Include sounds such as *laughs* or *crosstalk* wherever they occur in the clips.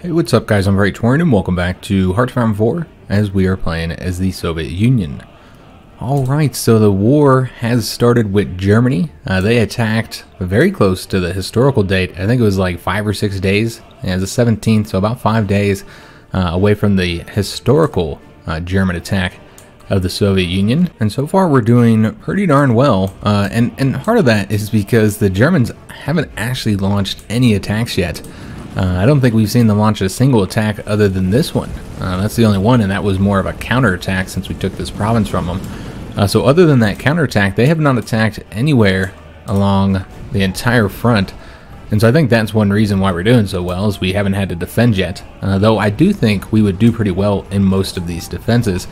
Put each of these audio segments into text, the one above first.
Hey, what's up guys? I'm Praetorian and welcome back to Iron 4 as we are playing as the Soviet Union. Alright, so the war has started with Germany. Uh, they attacked very close to the historical date. I think it was like five or six days. Yeah, the 17th, so about five days uh, away from the historical uh, German attack of the Soviet Union. And so far we're doing pretty darn well. Uh, and, and part of that is because the Germans haven't actually launched any attacks yet. Uh, I don't think we've seen them launch a single attack other than this one. Uh, that's the only one, and that was more of a counterattack since we took this province from them. Uh, so other than that counterattack, they have not attacked anywhere along the entire front. And so I think that's one reason why we're doing so well, is we haven't had to defend yet. Uh, though I do think we would do pretty well in most of these defenses.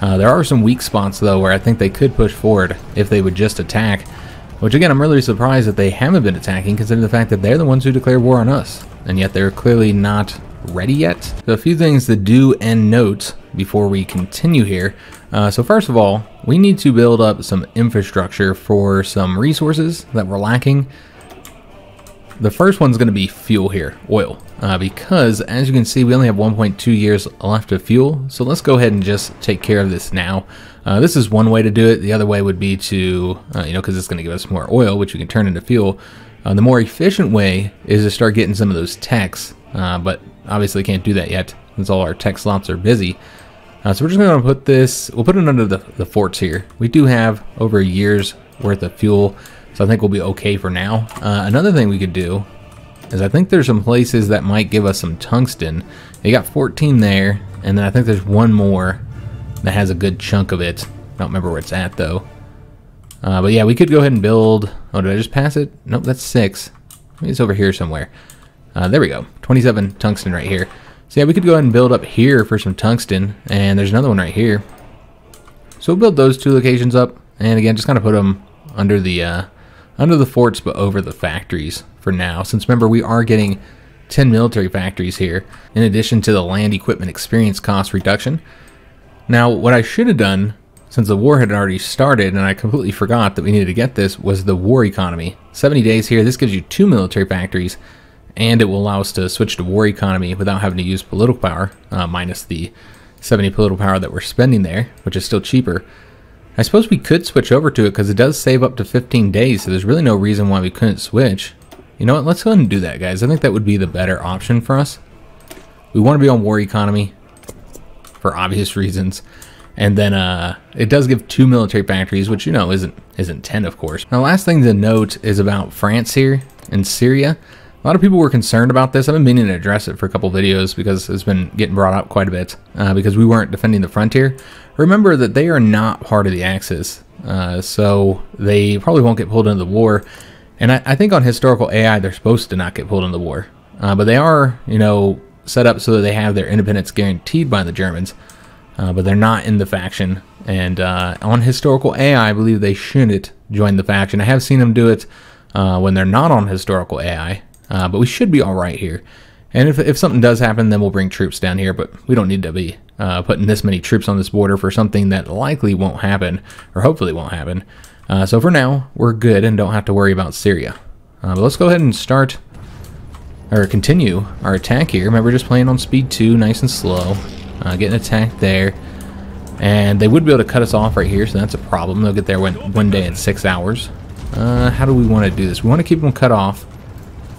Uh, there are some weak spots, though, where I think they could push forward if they would just attack. Which again, I'm really surprised that they haven't been attacking, considering the fact that they're the ones who declared war on us and yet they're clearly not ready yet. So a few things to do and note before we continue here. Uh, so first of all, we need to build up some infrastructure for some resources that we're lacking. The first one's going to be fuel here, oil, uh, because as you can see, we only have 1.2 years left of fuel. So let's go ahead and just take care of this now. Uh, this is one way to do it. The other way would be to, uh, you know, because it's going to give us more oil, which we can turn into fuel. Uh, the more efficient way is to start getting some of those techs, uh, but obviously can't do that yet since all our tech slots are busy. Uh, so we're just going to put this, we'll put it under the, the forts here. We do have over a year's worth of fuel, so I think we'll be okay for now. Uh, another thing we could do is I think there's some places that might give us some tungsten. You got 14 there, and then I think there's one more that has a good chunk of it. I don't remember where it's at though. Uh, but yeah, we could go ahead and build. Oh, did I just pass it? Nope, that's six. Maybe it's over here somewhere. Uh, there we go. 27 tungsten right here. So yeah, we could go ahead and build up here for some tungsten. And there's another one right here. So we'll build those two locations up. And again, just kind of put them under the uh, under the forts, but over the factories for now. Since remember, we are getting 10 military factories here, in addition to the land equipment experience cost reduction. Now, what I should have done since the war had already started and I completely forgot that we needed to get this, was the war economy. 70 days here, this gives you two military factories, and it will allow us to switch to war economy without having to use political power, uh, minus the 70 political power that we're spending there, which is still cheaper. I suppose we could switch over to it because it does save up to 15 days, so there's really no reason why we couldn't switch. You know what, let's go ahead and do that, guys. I think that would be the better option for us. We want to be on war economy for obvious *laughs* reasons. And then uh, it does give two military factories, which you know isn't isn't ten, of course. Now, last thing to note is about France here and Syria. A lot of people were concerned about this. I've been meaning to address it for a couple videos because it's been getting brought up quite a bit uh, because we weren't defending the frontier. Remember that they are not part of the Axis, uh, so they probably won't get pulled into the war. And I, I, think on historical AI, they're supposed to not get pulled into the war, uh, but they are, you know, set up so that they have their independence guaranteed by the Germans uh, but they're not in the faction. And uh, on historical AI, I believe they shouldn't join the faction. I have seen them do it uh, when they're not on historical AI, uh, but we should be all right here. And if, if something does happen, then we'll bring troops down here, but we don't need to be uh, putting this many troops on this border for something that likely won't happen, or hopefully won't happen. Uh, so for now, we're good and don't have to worry about Syria. but let's go ahead and start, or continue our attack here. Remember, just playing on speed 2, nice and slow. Uh, getting attacked there. And they would be able to cut us off right here, so that's a problem. They'll get there one, one day in six hours. Uh, how do we want to do this? We want to keep them cut off.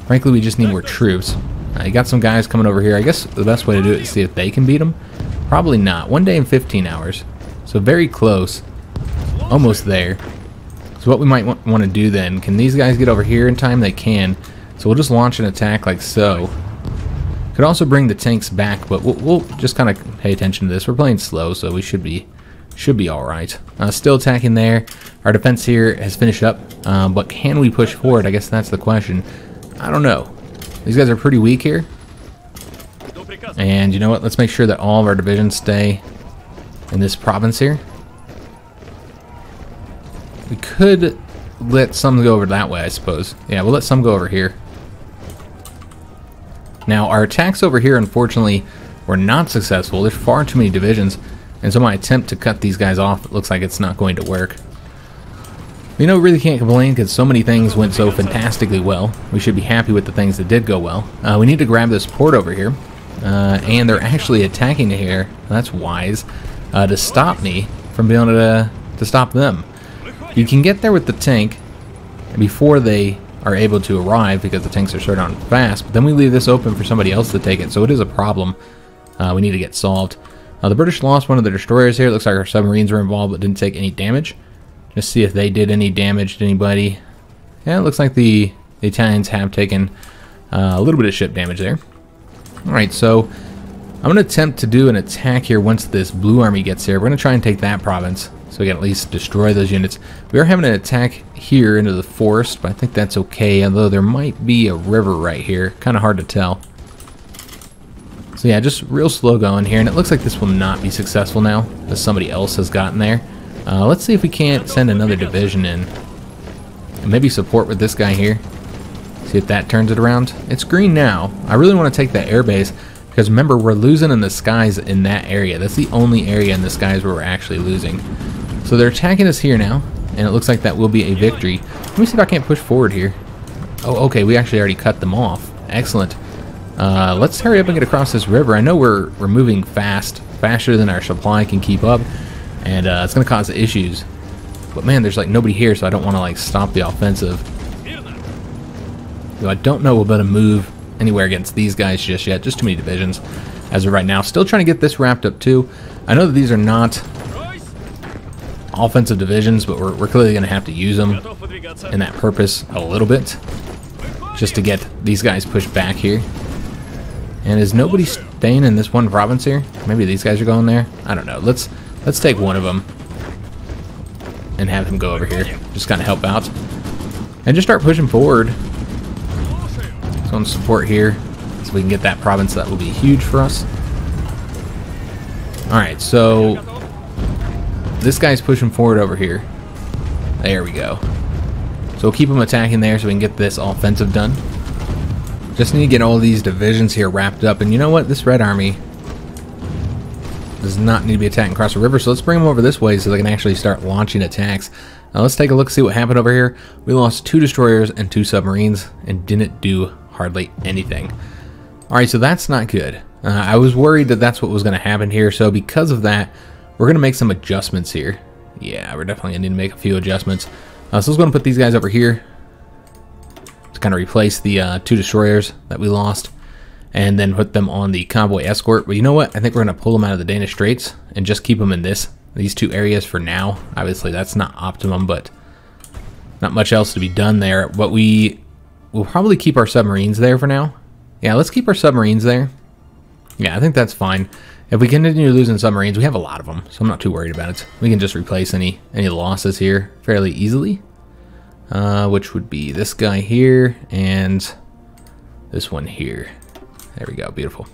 Frankly, we just need more troops. Uh, you got some guys coming over here. I guess the best way to do it is see if they can beat them. Probably not. One day in 15 hours. So very close. Almost there. So what we might want to do then, can these guys get over here in time? They can. So we'll just launch an attack like so. Could also bring the tanks back, but we'll, we'll just kind of pay attention to this. We're playing slow, so we should be should be all right. Uh, still attacking there. Our defense here has finished up, um, but can we push forward? I guess that's the question. I don't know. These guys are pretty weak here. And you know what? Let's make sure that all of our divisions stay in this province here. We could let some go over that way, I suppose. Yeah, we'll let some go over here. Now, our attacks over here, unfortunately, were not successful. There's far too many divisions, and so my attempt to cut these guys off looks like it's not going to work. You know, really can't complain because so many things went so fantastically well. We should be happy with the things that did go well. Uh, we need to grab this port over here. uh, and they're actually attacking here. That's wise uh, to stop me from being able to to stop them. You can get there with the tank before they are able to arrive because the tanks are shut down fast. But then we leave this open for somebody else to take it, so it is a problem uh, we need to get solved. Uh, the British lost one of the destroyers here. It looks like our submarines were involved but didn't take any damage. Just see if they did any damage to anybody. Yeah, it looks like the, the Italians have taken uh, a little bit of ship damage there. Alright, so I'm going to attempt to do an attack here once this blue army gets here. We're going to try and take that province so we can at least destroy those units. We are having an attack here into the forest, but I think that's okay, although there might be a river right here. Kind of hard to tell. So yeah, just real slow going here, and it looks like this will not be successful now, as somebody else has gotten there. Uh, let's see if we can't send another division in. And maybe support with this guy here. See if that turns it around. It's green now. I really want to take that airbase, because remember, we're losing in the skies in that area. That's the only area in the skies where we're actually losing. So they're attacking us here now, and it looks like that will be a victory. Let me see if I can't push forward here. Oh, okay, we actually already cut them off. Excellent. Uh, let's hurry up and get across this river. I know we're, we're moving fast, faster than our supply can keep up, and uh, it's going to cause issues. But man, there's like nobody here, so I don't want to like stop the offensive. I don't know about a move anywhere against these guys just yet. Just too many divisions as of right now. Still trying to get this wrapped up too. I know that these are not offensive divisions, but we're, we're clearly going to have to use them in that purpose a little bit just to get these guys pushed back here. And is nobody staying in this one province here? Maybe these guys are going there? I don't know. Let's let's take one of them and have him go over here. Just kind of help out. And just start pushing forward. Some support here so we can get that province. That will be huge for us. Alright, so this guy's pushing forward over here. There we go. So we'll keep him attacking there so we can get this offensive done. Just need to get all these divisions here wrapped up. And you know what? This Red Army does not need to be attacking across the river. So let's bring them over this way so they can actually start launching attacks. Now let's take a look, see what happened over here. We lost two destroyers and two submarines and didn't do hardly anything. Alright, so that's not good. Uh, I was worried that that's what was going to happen here. So because of that, we're going to make some adjustments here. Yeah, we're definitely going to need to make a few adjustments. Uh, so let's go and put these guys over here to kind of replace the uh, two destroyers that we lost and then put them on the convoy escort. But you know what? I think we're going to pull them out of the Danish Straits and just keep them in this these two areas for now. Obviously, that's not optimum, but not much else to be done there. But we will probably keep our submarines there for now. Yeah, let's keep our submarines there. Yeah, I think that's fine. If we continue losing submarines, we have a lot of them, so I'm not too worried about it. We can just replace any any losses here fairly easily, uh, which would be this guy here and this one here. There we go, beautiful.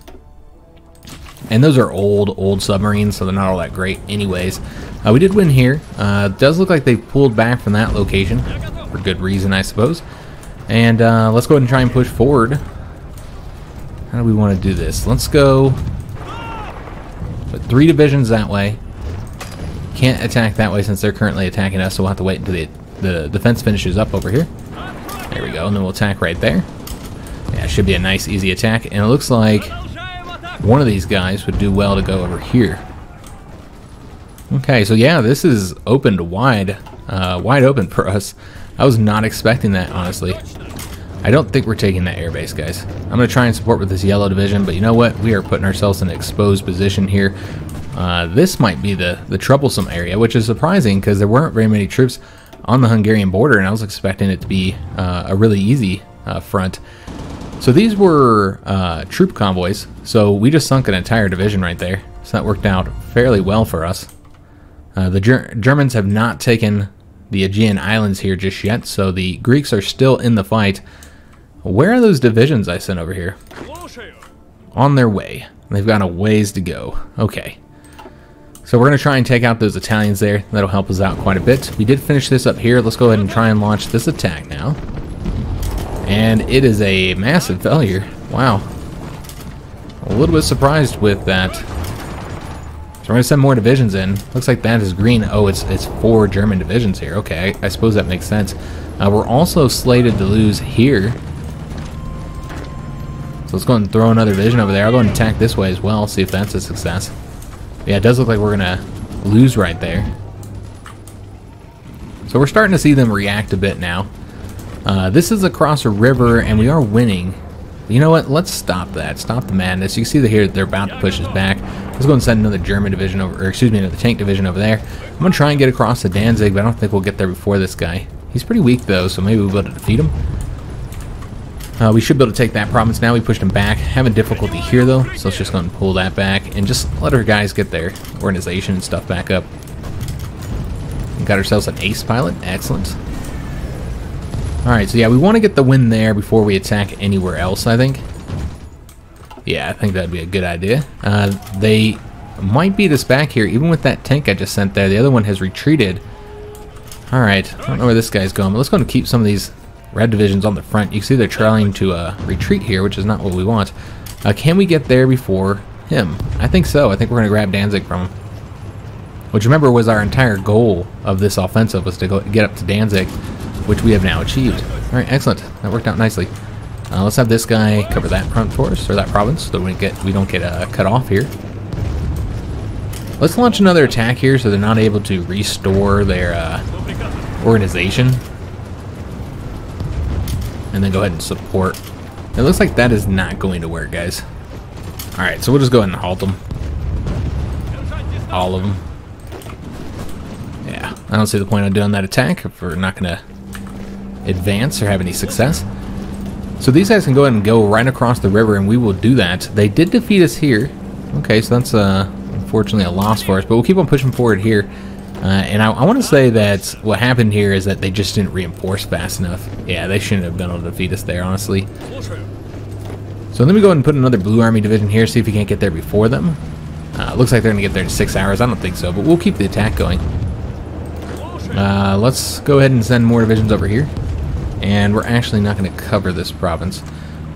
And those are old, old submarines, so they're not all that great anyways. Uh, we did win here. Uh, does look like they pulled back from that location, for good reason, I suppose. And uh, let's go ahead and try and push forward. How do we want to do this? Let's go three divisions that way. Can't attack that way since they're currently attacking us, so we'll have to wait until the, the defense finishes up over here. There we go, and then we'll attack right there. Yeah, should be a nice, easy attack. And it looks like one of these guys would do well to go over here. Okay, so yeah, this is opened wide, uh, wide open for us. I was not expecting that, honestly. I don't think we're taking that airbase, guys. I'm going to try and support with this yellow division, but you know what? We are putting ourselves in an exposed position here. Uh, this might be the, the troublesome area, which is surprising because there weren't very many troops on the Hungarian border, and I was expecting it to be uh, a really easy uh, front. So these were uh, troop convoys, so we just sunk an entire division right there. So that worked out fairly well for us. Uh, the Ger Germans have not taken the Aegean Islands here just yet, so the Greeks are still in the fight. Where are those divisions I sent over here? On their way. They've got a ways to go. Okay. So we're going to try and take out those Italians there. That'll help us out quite a bit. We did finish this up here. Let's go ahead and try and launch this attack now. And it is a massive failure. Wow. A little bit surprised with that. So we're going to send more divisions in. Looks like that is green. Oh, it's it's four German divisions here. Okay, I, I suppose that makes sense. Uh, we're also slated to lose here So let's go and throw another division over there. I'll go and attack this way as well, see if that's a success. Yeah, it does look like we're going to lose right there. So we're starting to see them react a bit now. Uh, this is across a river, and we are winning. You know what? Let's stop that. Stop the madness. You can see that here they're about to push us back. Let's go and send another German division over, or excuse me, another tank division over there. I'm going to try and get across to Danzig, but I don't think we'll get there before this guy. He's pretty weak, though, so maybe we'll be able to defeat him. Uh, we should be able to take that province now. We pushed him back. Having difficulty here, though, so let's just go and pull that back and just let our guys get their organization and stuff back up. got ourselves an ace pilot. Excellent. Alright, so yeah, we want to get the win there before we attack anywhere else, I think. Yeah, I think that'd be a good idea. Uh, they might beat us back here, even with that tank I just sent there. The other one has retreated. Alright, I don't know where this guy's going, but let's go and keep some of these red divisions on the front. You can see they're trying to uh, retreat here, which is not what we want. Uh, can we get there before him? I think so. I think we're going to grab Danzig from him. Which, remember, was our entire goal of this offensive, was to go get up to Danzig which we have now achieved. Alright, excellent. That worked out nicely. Uh, let's have this guy cover that front for us, or that province, so we get we don't get uh, cut off here. Let's launch another attack here so they're not able to restore their uh, organization. And then go ahead and support. It looks like that is not going to work, guys. Alright, so we'll just go ahead and halt them. All of them. Yeah, I don't see the point of doing that attack if we're not going to advance or have any success. So these guys can go ahead and go right across the river, and we will do that. They did defeat us here. Okay, so that's uh, unfortunately a loss for us, but we'll keep on pushing forward here. Uh, and I, I want to say that what happened here is that they just didn't reinforce fast enough. Yeah, they shouldn't have been able to defeat us there, honestly. So let me go ahead and put another Blue Army division here, see if we can't get there before them. Uh, looks like they're going to get there in six hours. I don't think so, but we'll keep the attack going. Uh, let's go ahead and send more divisions over here and we're actually not going to cover this province.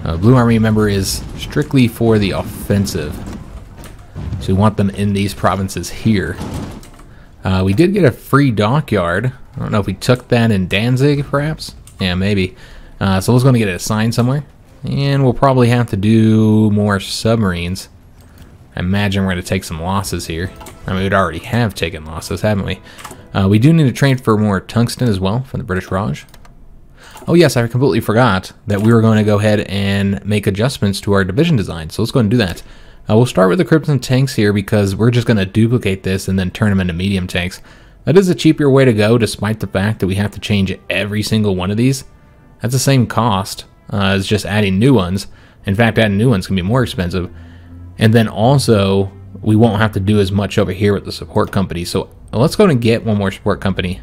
Uh, Blue Army, member is strictly for the offensive. So we want them in these provinces here. Uh, we did get a free dockyard. I don't know if we took that in Danzig, perhaps? Yeah, maybe. Uh, so let's go and get it assigned somewhere. And we'll probably have to do more submarines. I imagine we're going to take some losses here. I mean, we'd already have taken losses, haven't we? Uh, we do need to train for more tungsten as well from the British Raj. Oh yes, I completely forgot that we were going to go ahead and make adjustments to our division design. So let's go and do that. Uh, we'll start with the Crimson tanks here because we're just going to duplicate this and then turn them into medium tanks. That is a cheaper way to go despite the fact that we have to change every single one of these. That's the same cost uh, as just adding new ones. In fact, adding new ones can be more expensive. And then also, we won't have to do as much over here with the support company. So let's go and get one more support company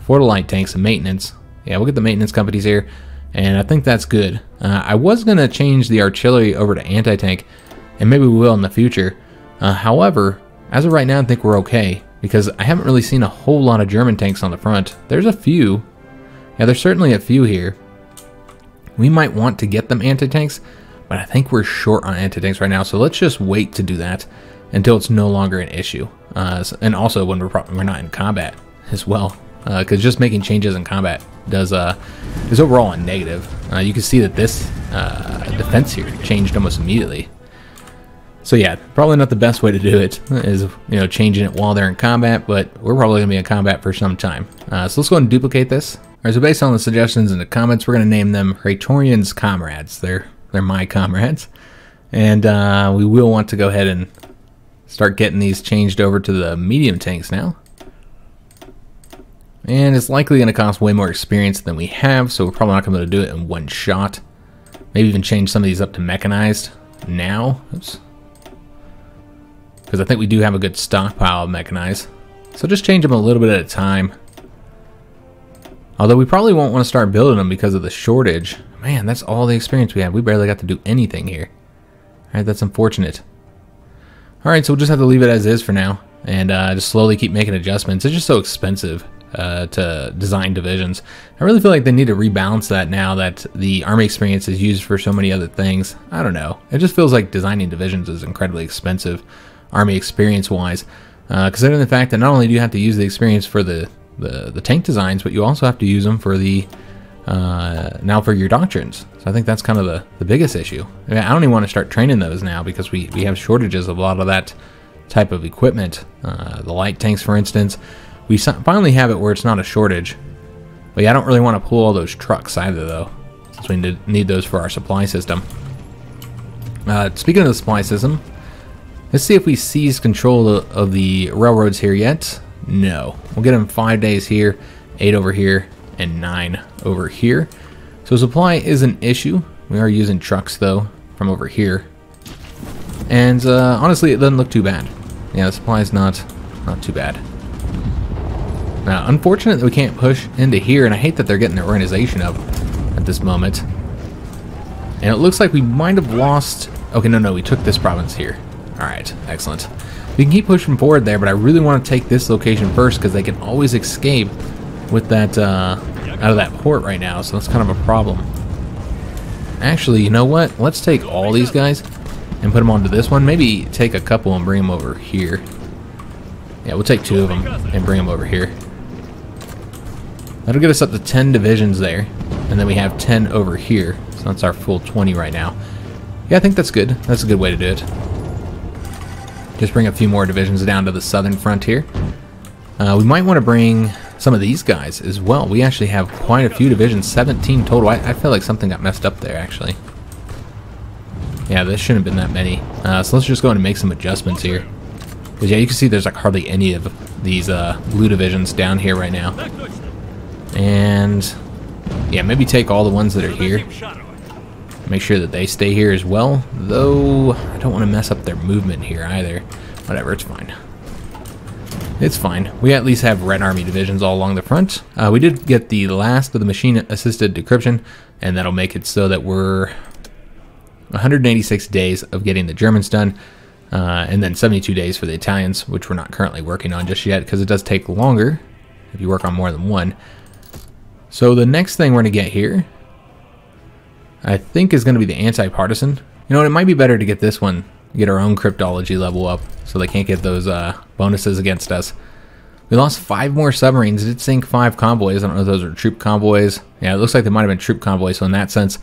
for the light tanks and maintenance. Yeah, we'll get the maintenance companies here, and I think that's good. Uh, I was going to change the artillery over to anti-tank, and maybe we will in the future. Uh, however, as of right now, I think we're okay, because I haven't really seen a whole lot of German tanks on the front. There's a few. Yeah, there's certainly a few here. We might want to get them anti-tanks, but I think we're short on anti-tanks right now, so let's just wait to do that until it's no longer an issue. Uh, and also when we're, we're not in combat as well because uh, just making changes in combat does uh, is overall a negative. Uh, you can see that this uh, defense here changed almost immediately. So yeah, probably not the best way to do it is you know changing it while they're in combat, but we're probably gonna be in combat for some time. Uh, so let's go and duplicate this. All right, so based on the suggestions in the comments, we're gonna name them Praetorian's comrades. They're they're my comrades, and uh, we will want to go ahead and start getting these changed over to the medium tanks now. And it's likely going to cost way more experience than we have, so we're probably not going to be able to do it in one shot. Maybe even change some of these up to mechanized now. Oops. Because I think we do have a good stockpile of mechanized. So just change them a little bit at a time. Although we probably won't want to start building them because of the shortage. Man, that's all the experience we have. We barely got to do anything here. Alright, that's unfortunate. Alright, so we'll just have to leave it as is for now. And uh, just slowly keep making adjustments. It's just so expensive uh, to design divisions. I really feel like they need to rebalance that now that the army experience is used for so many other things. I don't know. It just feels like designing divisions is incredibly expensive, army experience wise. Uh, considering the fact that not only do you have to use the experience for the, the, the tank designs, but you also have to use them for the uh, now for your doctrines. So I think that's kind of the, the biggest issue. I, mean, I don't even want to start training those now because we, we have shortages of a lot of that type of equipment. Uh, the light tanks, for instance, we finally have it where it's not a shortage. But yeah, I don't really want to pull all those trucks either, though, since we need those for our supply system. Uh, speaking of the supply system, let's see if we seize control of the railroads here yet. No. We'll get them five days here, eight over here, and nine over here. So supply is an issue. We are using trucks, though, from over here. And uh, honestly, it doesn't look too bad. Yeah, the supply is not, not too bad. Now, unfortunate that we can't push into here, and I hate that they're getting their organization up at this moment. And it looks like we might have lost... Okay, no, no, we took this province here. Alright, excellent. We can keep pushing forward there, but I really want to take this location first because they can always escape with that, uh, out of that port right now, so that's kind of a problem. Actually, you know what? Let's take all these guys and put them onto this one. Maybe take a couple and bring them over here. Yeah, we'll take two of them and bring them over here. That'll get us up to 10 divisions there. And then we have 10 over here. So that's our full 20 right now. Yeah, I think that's good. That's a good way to do it. Just bring a few more divisions down to the southern frontier. Uh, we might want to bring some of these guys as well. We actually have quite a few divisions, 17 total. I, I feel like something got messed up there, actually. Yeah, this shouldn't have been that many. Uh, so let's just go and make some adjustments here. Because yeah, you can see there's like hardly any of these uh, blue divisions down here right now. And yeah, maybe take all the ones that are here. Make sure that they stay here as well. Though, I don't want to mess up their movement here either. Whatever, it's fine. It's fine. We at least have Red Army divisions all along the front. Uh, we did get the last of the machine-assisted decryption, and that'll make it so that we're 186 days of getting the Germans done, uh, and then 72 days for the Italians, which we're not currently working on just yet, because it does take longer if you work on more than one. So the next thing we're going to get here, I think is going to be the anti-partisan. You know what, it might be better to get this one, get our own cryptology level up, so they can't get those uh, bonuses against us. We lost five more submarines. Did sink five convoys. I don't know if those are troop convoys. Yeah, it looks like they might have been troop convoys, so in that sense,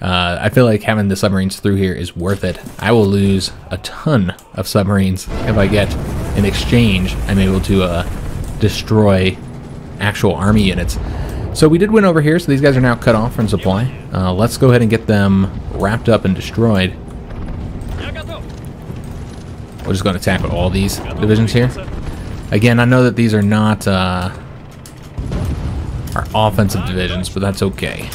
uh, I feel like having the submarines through here is worth it. I will lose a ton of submarines if I get, in exchange, I'm able to uh, destroy actual army units. So we did win over here, so these guys are now cut off from supply. Uh, let's go ahead and get them wrapped up and destroyed. We're just going to attack with all these divisions here. Again, I know that these are not uh, our offensive divisions, but that's okay.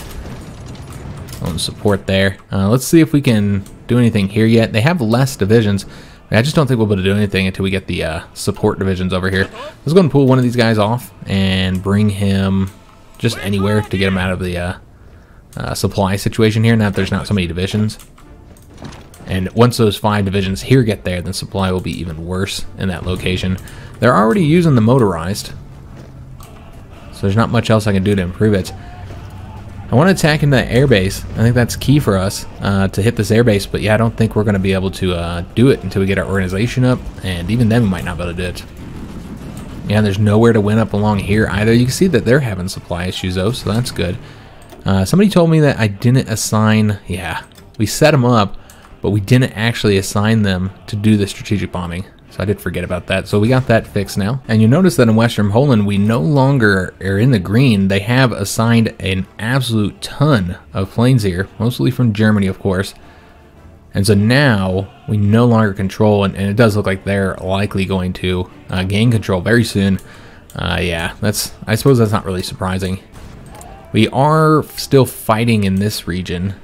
On support there. Uh, let's see if we can do anything here yet. They have less divisions. I just don't think we'll be able to do anything until we get the uh, support divisions over here. Let's go and pull one of these guys off and bring him just anywhere to get them out of the uh, uh, supply situation here, now that there's not so many divisions. And once those five divisions here get there, then supply will be even worse in that location. They're already using the motorized, so there's not much else I can do to improve it. I want to attack into the airbase. I think that's key for us uh, to hit this airbase, but yeah, I don't think we're going to be able to uh, do it until we get our organization up, and even then we might not be able to do it. Yeah, there's nowhere to win up along here either. You can see that they're having supply issues though, so that's good. Uh, somebody told me that I didn't assign, yeah, we set them up, but we didn't actually assign them to do the strategic bombing. So I did forget about that. So we got that fixed now. And you notice that in Western Poland, we no longer are in the green. They have assigned an absolute ton of planes here, mostly from Germany, of course. And so now we no longer control, and, and it does look like they're likely going to uh, gain control very soon. Uh, yeah, that's I suppose that's not really surprising. We are still fighting in this region,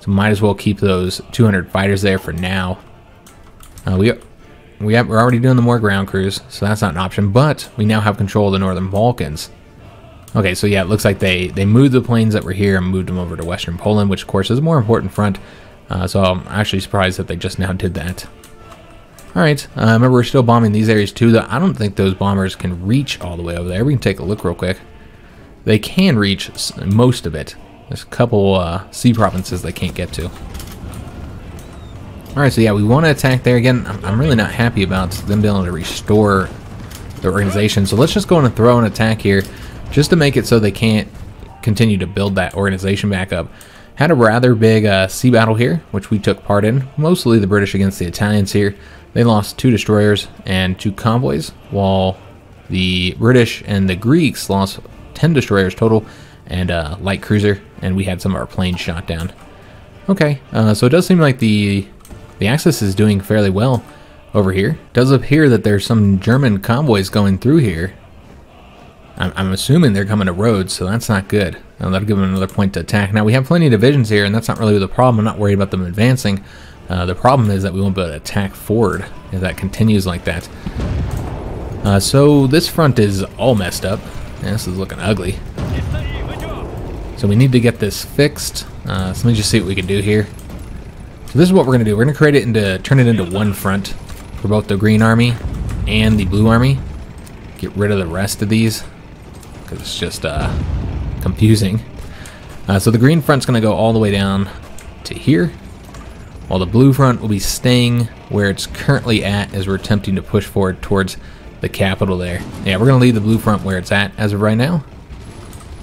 so might as well keep those 200 fighters there for now. Uh, we we have, we're already doing the more ground crews, so that's not an option. But we now have control of the Northern Balkans. Okay, so yeah, it looks like they they moved the planes that were here and moved them over to Western Poland, which of course is a more important front. Uh, so I'm actually surprised that they just now did that. Alright, uh, remember we're still bombing these areas too, though I don't think those bombers can reach all the way over there. We can take a look real quick. They can reach most of it. There's a couple uh, sea provinces they can't get to. Alright, so yeah, we want to attack there again. I'm, I'm really not happy about them being able to restore the organization. So let's just go in and throw an attack here just to make it so they can't continue to build that organization back up. Had a rather big uh, sea battle here, which we took part in. Mostly the British against the Italians here. They lost two destroyers and two convoys, while the British and the Greeks lost 10 destroyers total and a light cruiser, and we had some of our planes shot down. Okay, uh, so it does seem like the the Axis is doing fairly well over here. Does appear that there's some German convoys going through here. I'm, I'm assuming they're coming to Rhodes, so that's not good. Uh, that'll give them another point to attack. Now, we have plenty of divisions here, and that's not really the problem. I'm not worried about them advancing. Uh, the problem is that we won't be able to attack forward if that continues like that. Uh, so this front is all messed up. Yeah, this is looking ugly. So we need to get this fixed. Uh, so let me just see what we can do here. So this is what we're going to do. We're going to create it into, turn it into one front for both the Green Army and the Blue Army. Get rid of the rest of these because it's just uh, confusing. Uh, so the green front's going to go all the way down to here, while the blue front will be staying where it's currently at as we're attempting to push forward towards the capital there. Yeah, we're going to leave the blue front where it's at as of right now.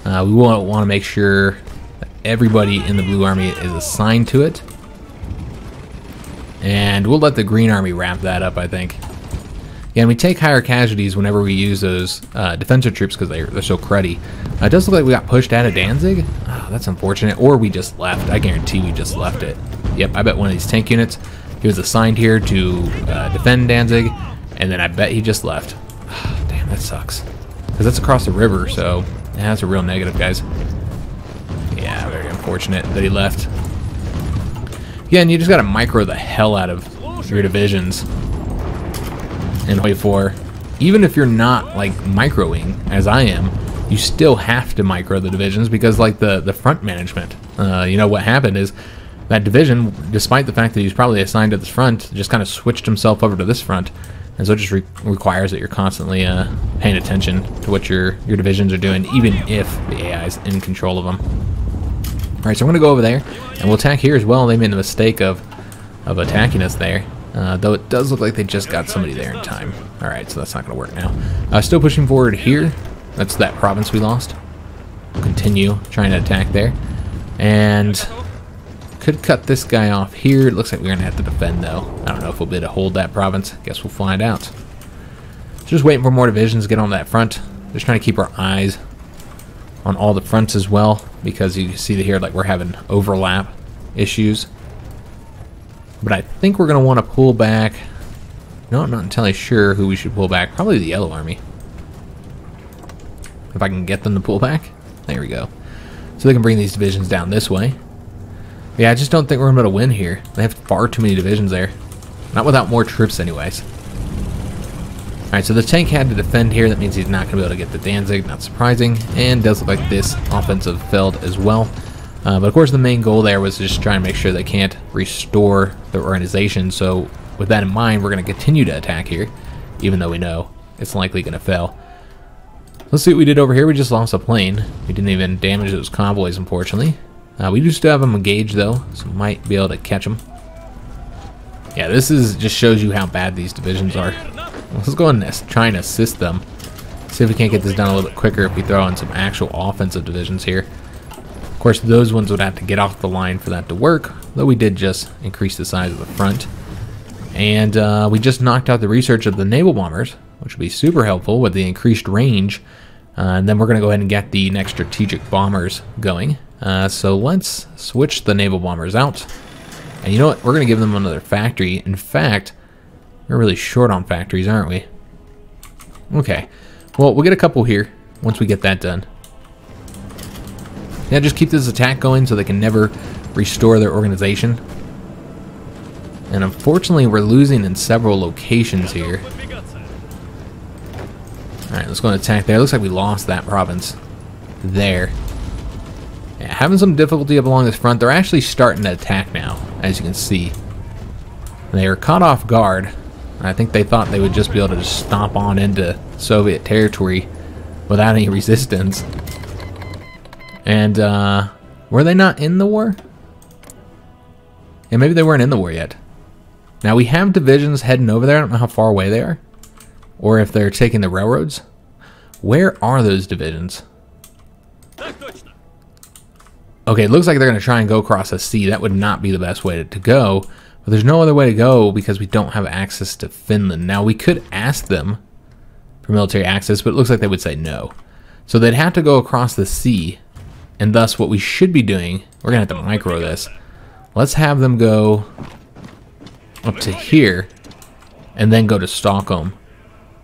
Uh, we want, to make sure that everybody in the blue army is assigned to it. And we'll let the green army wrap that up, I think. Yeah, and we take higher casualties whenever we use those uh, defensive troops because they're, they're so cruddy. Uh, it does look like we got pushed out of Danzig. Oh, that's unfortunate. Or we just left. I guarantee we just left it. Yep, I bet one of these tank units, he was assigned here to uh, defend Danzig, and then I bet he just left. Oh, damn, that sucks. Because that's across the river, so yeah, that's a real negative, guys. Yeah, very unfortunate that he left. Yeah, and you just gotta micro the hell out of your divisions and wait for, even if you're not like microing as I am, you still have to micro the divisions because like the the front management. Uh, you know what happened is that division, despite the fact that he's probably assigned to this front, just kind of switched himself over to this front, and so it just re requires that you're constantly uh, paying attention to what your your divisions are doing, even if the AI is in control of them. All right, so I'm gonna go over there, and we'll attack here as well. They made the mistake of of attacking us there. Uh, though it does look like they just got somebody there in time. Alright, so that's not going to work now. Uh, still pushing forward here. That's that province we lost. Continue trying to attack there. And could cut this guy off here. It looks like we're going to have to defend, though. I don't know if we'll be able to hold that province. Guess we'll find out. Just waiting for more divisions to get on that front. Just trying to keep our eyes on all the fronts as well. Because you see here, like, we're having overlap issues. But I think we're going to want to pull back. No, I'm not entirely sure who we should pull back. Probably the Yellow Army. If I can get them to pull back. There we go. So they can bring these divisions down this way. Yeah, I just don't think we're going to win here. They have far too many divisions there. Not without more troops anyways. Alright, so the tank had to defend here. That means he's not going to be able to get the Danzig. Not surprising. And does look like this offensive failed as well. Uh, but of course, the main goal there was just trying to make sure they can't restore the organization. So, with that in mind, we're going to continue to attack here, even though we know it's likely going to fail. Let's see what we did over here. We just lost a plane. We didn't even damage those convoys, unfortunately. Uh, we do still have them engaged, though, so might be able to catch them. Yeah, this is just shows you how bad these divisions are. Let's go and try and assist them. See if we can't get this done a little bit quicker if we throw in some actual offensive divisions here. Of course, those ones would have to get off the line for that to work, though we did just increase the size of the front. And uh, we just knocked out the research of the naval bombers, which will be super helpful with the increased range. Uh, and then we're going to go ahead and get the next strategic bombers going. Uh, so let's switch the naval bombers out. And you know what? We're going to give them another factory. In fact, we're really short on factories, aren't we? Okay. Well, we'll get a couple here once we get that done. Yeah, just keep this attack going so they can never restore their organization. And unfortunately, we're losing in several locations here. Alright, let's go and attack there. Looks like we lost that province. There. Yeah, having some difficulty up along this front. They're actually starting to attack now, as you can see. They were caught off guard. I think they thought they would just be able to just stomp on into Soviet territory without any *laughs* resistance. And, uh, were they not in the war? Yeah, maybe they weren't in the war yet. Now, we have divisions heading over there. I don't know how far away they are. Or if they're taking the railroads. Where are those divisions? Okay, it looks like they're going to try and go across the sea. That would not be the best way to go. But there's no other way to go because we don't have access to Finland. Now, we could ask them for military access, but it looks like they would say no. So they'd have to go across the sea. And thus, what we should be doing, we're to have to micro this. Let's have them go up to here and then go to Stockholm.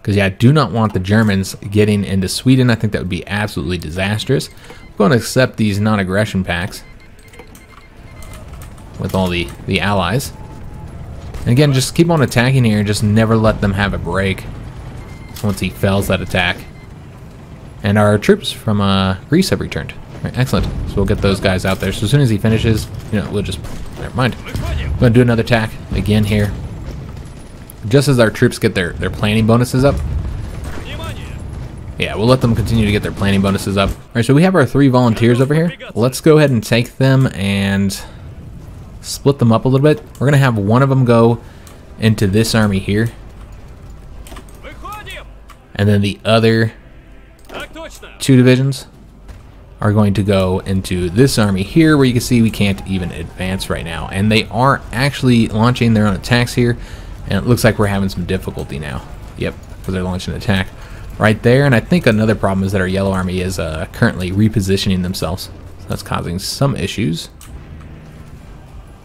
Because, yeah, I do not want the Germans getting into Sweden. I think that would be absolutely disastrous. I'm going to accept these non-aggression pacts with all the, the allies. And again, just keep on attacking here and just never let them have a break once he fails that attack. And our troops from uh, Greece have returned. Right, excellent. So we'll get those guys out there. So as soon as he finishes, you know, we'll just... Never mind. I'm going to do another attack again here. Just as our troops get their, their planning bonuses up. Yeah, we'll let them continue to get their planning bonuses up. Alright, so we have our three volunteers over here. Let's go ahead and take them and split them up a little bit. We're going to have one of them go into this army here. And then the other two divisions are going to go into this army here where you can see we can't even advance right now. And they are actually launching their own attacks here. And it looks like we're having some difficulty now. Yep, because they're launching an attack right there. And I think another problem is that our yellow army is uh, currently repositioning themselves. So that's causing some issues.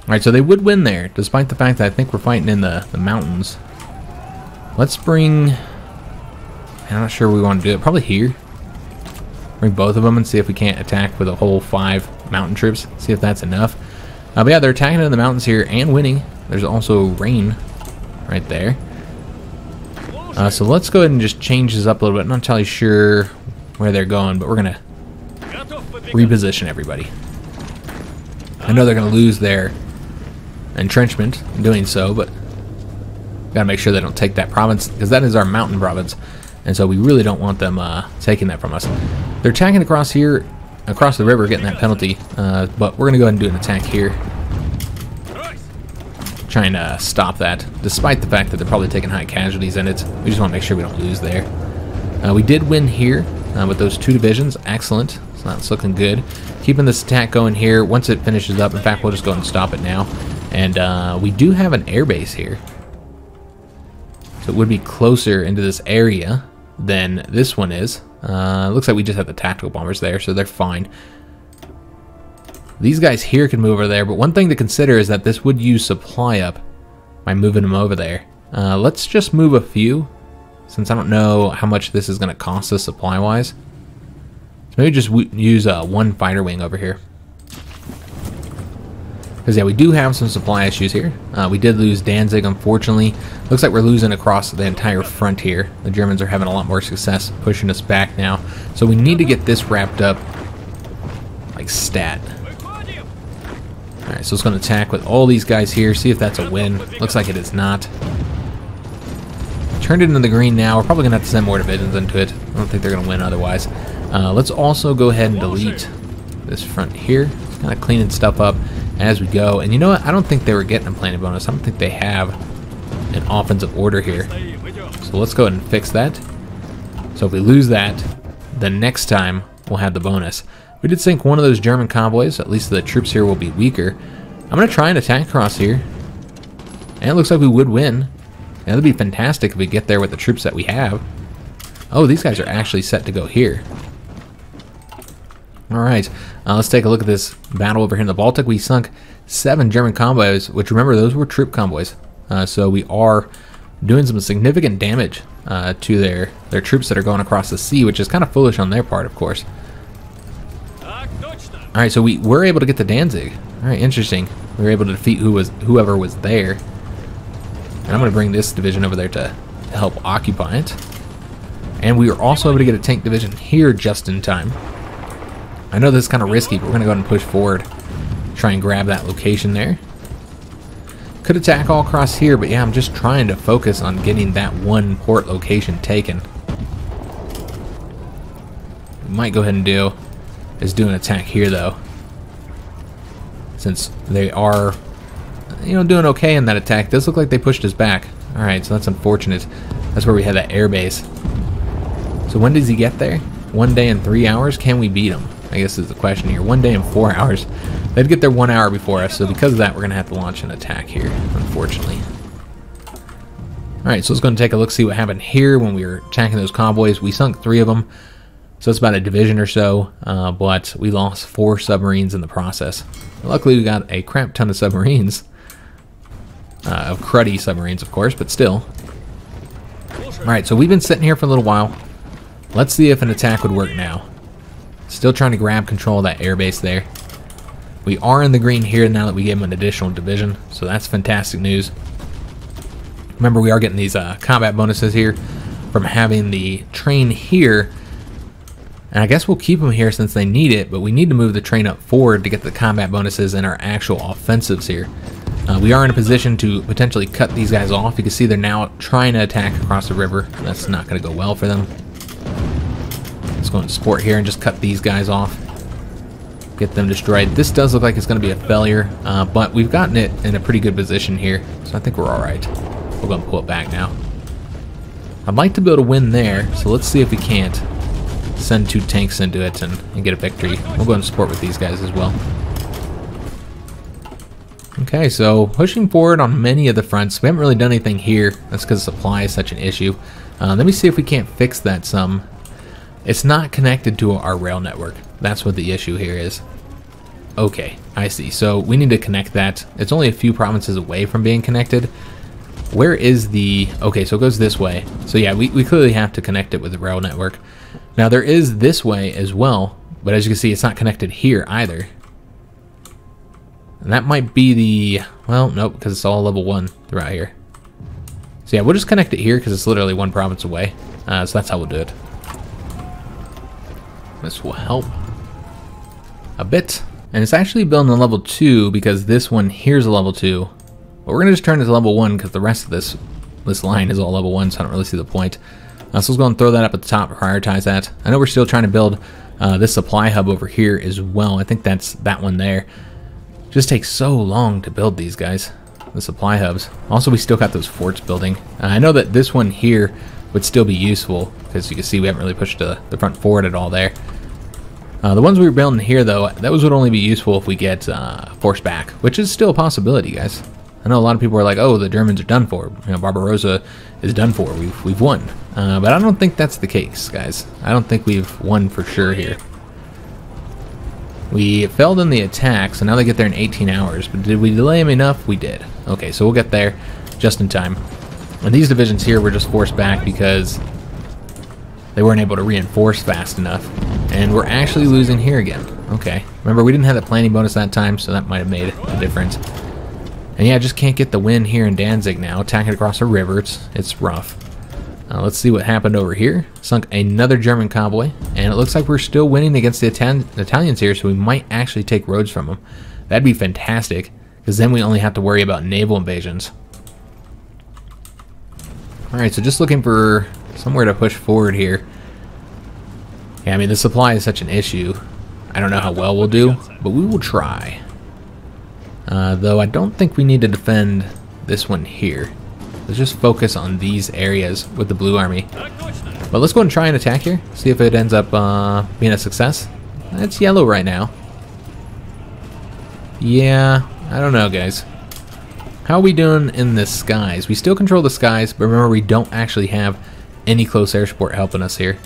Alright, so they would win there, despite the fact that I think we're fighting in the, the mountains. Let's bring... I'm not sure we want to do it. Probably here. Bring both of them and see if we can't attack with a whole five mountain troops. See if that's enough. Uh, but yeah, they're attacking in the mountains here and winning. There's also rain right there. Uh, so let's go ahead and just change this up a little bit. I'm not entirely sure where they're going, but we're going to reposition everybody. I know they're going to lose their entrenchment in doing so, but got to make sure they don't take that province, because that is our mountain province, and so we really don't want them uh, taking that from us. They're attacking across here, across the river, getting that penalty, uh, but we're going to go ahead and do an attack here. Trying to stop that, despite the fact that they're probably taking high casualties in it. We just want to make sure we don't lose there. Uh, we did win here uh, with those two divisions. Excellent. So that's looking good. Keeping this attack going here. Once it finishes up, in fact, we'll just go and stop it now. And uh, we do have an airbase here. So it would be closer into this area than this one is. Uh, looks like we just have the tactical bombers there, so they're fine. These guys here can move over there, but one thing to consider is that this would use supply up by moving them over there. Uh, let's just move a few, since I don't know how much this is going to cost us supply-wise. So maybe just use uh, one fighter wing over here. Because, yeah, we do have some supply issues here. Uh, we did lose Danzig, unfortunately. Looks like we're losing across the entire front here. The Germans are having a lot more success pushing us back now. So we need to get this wrapped up like stat. Alright, so it's going to attack with all these guys here, see if that's a win. Looks like it is not. Turned it into the green now. We're probably going to have to send more divisions into it. I don't think they're going to win otherwise. Uh, let's also go ahead and delete this front here. Kind of cleaning stuff up as we go. And you know what? I don't think they were getting a planning bonus. I don't think they have an offensive order here. So let's go ahead and fix that. So if we lose that, the next time we'll have the bonus. We did sink one of those German convoys. At least the troops here will be weaker. I'm going to try and attack across here. And it looks like we would win. And that'd be fantastic if we get there with the troops that we have. Oh, these guys are actually set to go here. Alright, uh, let's take a look at this battle over here in the Baltic. We sunk seven German convoys, which remember, those were troop convoys. Uh, so we are doing some significant damage uh, to their, their troops that are going across the sea, which is kind of foolish on their part, of course. All right, so we were able to get to Danzig. All right, interesting. We were able to defeat who was whoever was there. And I'm going to bring this division over there to, to help occupy it. And we were also able to get a tank division here just in time. I know this is kind of risky, but we're going to go ahead and push forward. Try and grab that location there. Could attack all across here, but yeah, I'm just trying to focus on getting that one port location taken. Might go ahead and do is do an attack here, though. Since they are, you know, doing okay in that attack. Does look like they pushed us back. Alright, so that's unfortunate. That's where we had that air base. So when does he get there? One day and three hours? Can we beat him? I guess is the question here. One day and four *laughs* hours. They'd get there one hour before us, so because of that, we're going to have to launch an attack here, unfortunately. Alright, so let's go and take a look, see what happened here when we were attacking those convoys. We sunk three of them, so it's about a division or so, uh, but we lost four submarines in the process. Luckily, we got a crap ton of submarines. Uh, of cruddy submarines, of course, but still. Alright, so we've been sitting here for a little while. Let's see if an attack would work now. Still trying to grab control of that airbase there. We are in the green here now that we gave them an additional division, so that's fantastic news. Remember, we are getting these uh, combat bonuses here from having the train here. And I guess we'll keep them here since they need it, but we need to move the train up forward to get the combat bonuses and our actual offensives here. Uh, we are in a position to potentially cut these guys off. You can see they're now trying to attack across the river. That's not going to go well for them. Let's go into sport here and just cut these guys off. Get them destroyed. This does look like it's going to be a failure, uh, but we've gotten it in a pretty good position here, so I think we're alright. We're going to pull it back now. I'd like to be able to win there, so let's see if we can't send two tanks into it and, and get a victory. We'll go and support with these guys as well. Okay, so pushing forward on many of the fronts. We haven't really done anything here. That's because supply is such an issue. Uh, let me see if we can't fix that some. It's not connected to our rail network. That's what the issue here is. Okay, I see. So we need to connect that. It's only a few provinces away from being connected. Where is the... Okay, so it goes this way. So yeah, we, we clearly have to connect it with the rail network. Now there is this way as well, but as you can see, it's not connected here either. And that might be the... Well, nope, because it's all level 1 throughout here. So yeah, we'll just connect it here because it's literally one province away. Uh, so that's how we'll do it. This will help a bit. And it's actually building a level 2 because this one here's a level 2. But we're going to just turn it to level 1 because the rest of this this line is all level 1, so I don't really see the point. Uh, so let's go and throw that up at the top, prioritize that. I know we're still trying to build uh, this supply hub over here as well. I think that's that one there. Just takes so long to build these guys, the supply hubs. Also, we still got those forts building. Uh, I know that this one here would still be useful, because you can see we haven't really pushed the, the front forward at all there. Uh, the ones we were building here, though, those would only be useful if we get uh, force back, which is still a possibility, guys. I know a lot of people are like, oh, the Germans are done for. You know, Barbarossa is done for. We've, we've won. Uh, but I don't think that's the case, guys. I don't think we've won for sure here. We failed in the attack, so now they get there in 18 hours. But did we delay them enough? We did. Okay, so we'll get there just in time. And these divisions here were just forced back because they weren't able to reinforce fast enough. And we're actually losing here again. Okay. Remember, we didn't have the planning bonus that time, so that might have made a difference. And yeah, I just can't get the win here in Danzig now. Attacking across a river, it's, it's rough. Uh, let's see what happened over here. Sunk another German convoy, and it looks like we're still winning against the Italians here, so we might actually take Rhodes from them. That'd be fantastic, because then we only have to worry about naval invasions. Alright, so just looking for somewhere to push forward here. Yeah, I mean, the supply is such an issue. I don't know how well we'll do, but we will try. Uh, though I don't think we need to defend this one here. Let's just focus on these areas with the blue army. But let's go and try and attack here. See if it ends up uh, being a success. It's yellow right now. Yeah, I don't know, guys. How are we doing in the skies? We still control the skies, but remember we don't actually have any close air support helping us here.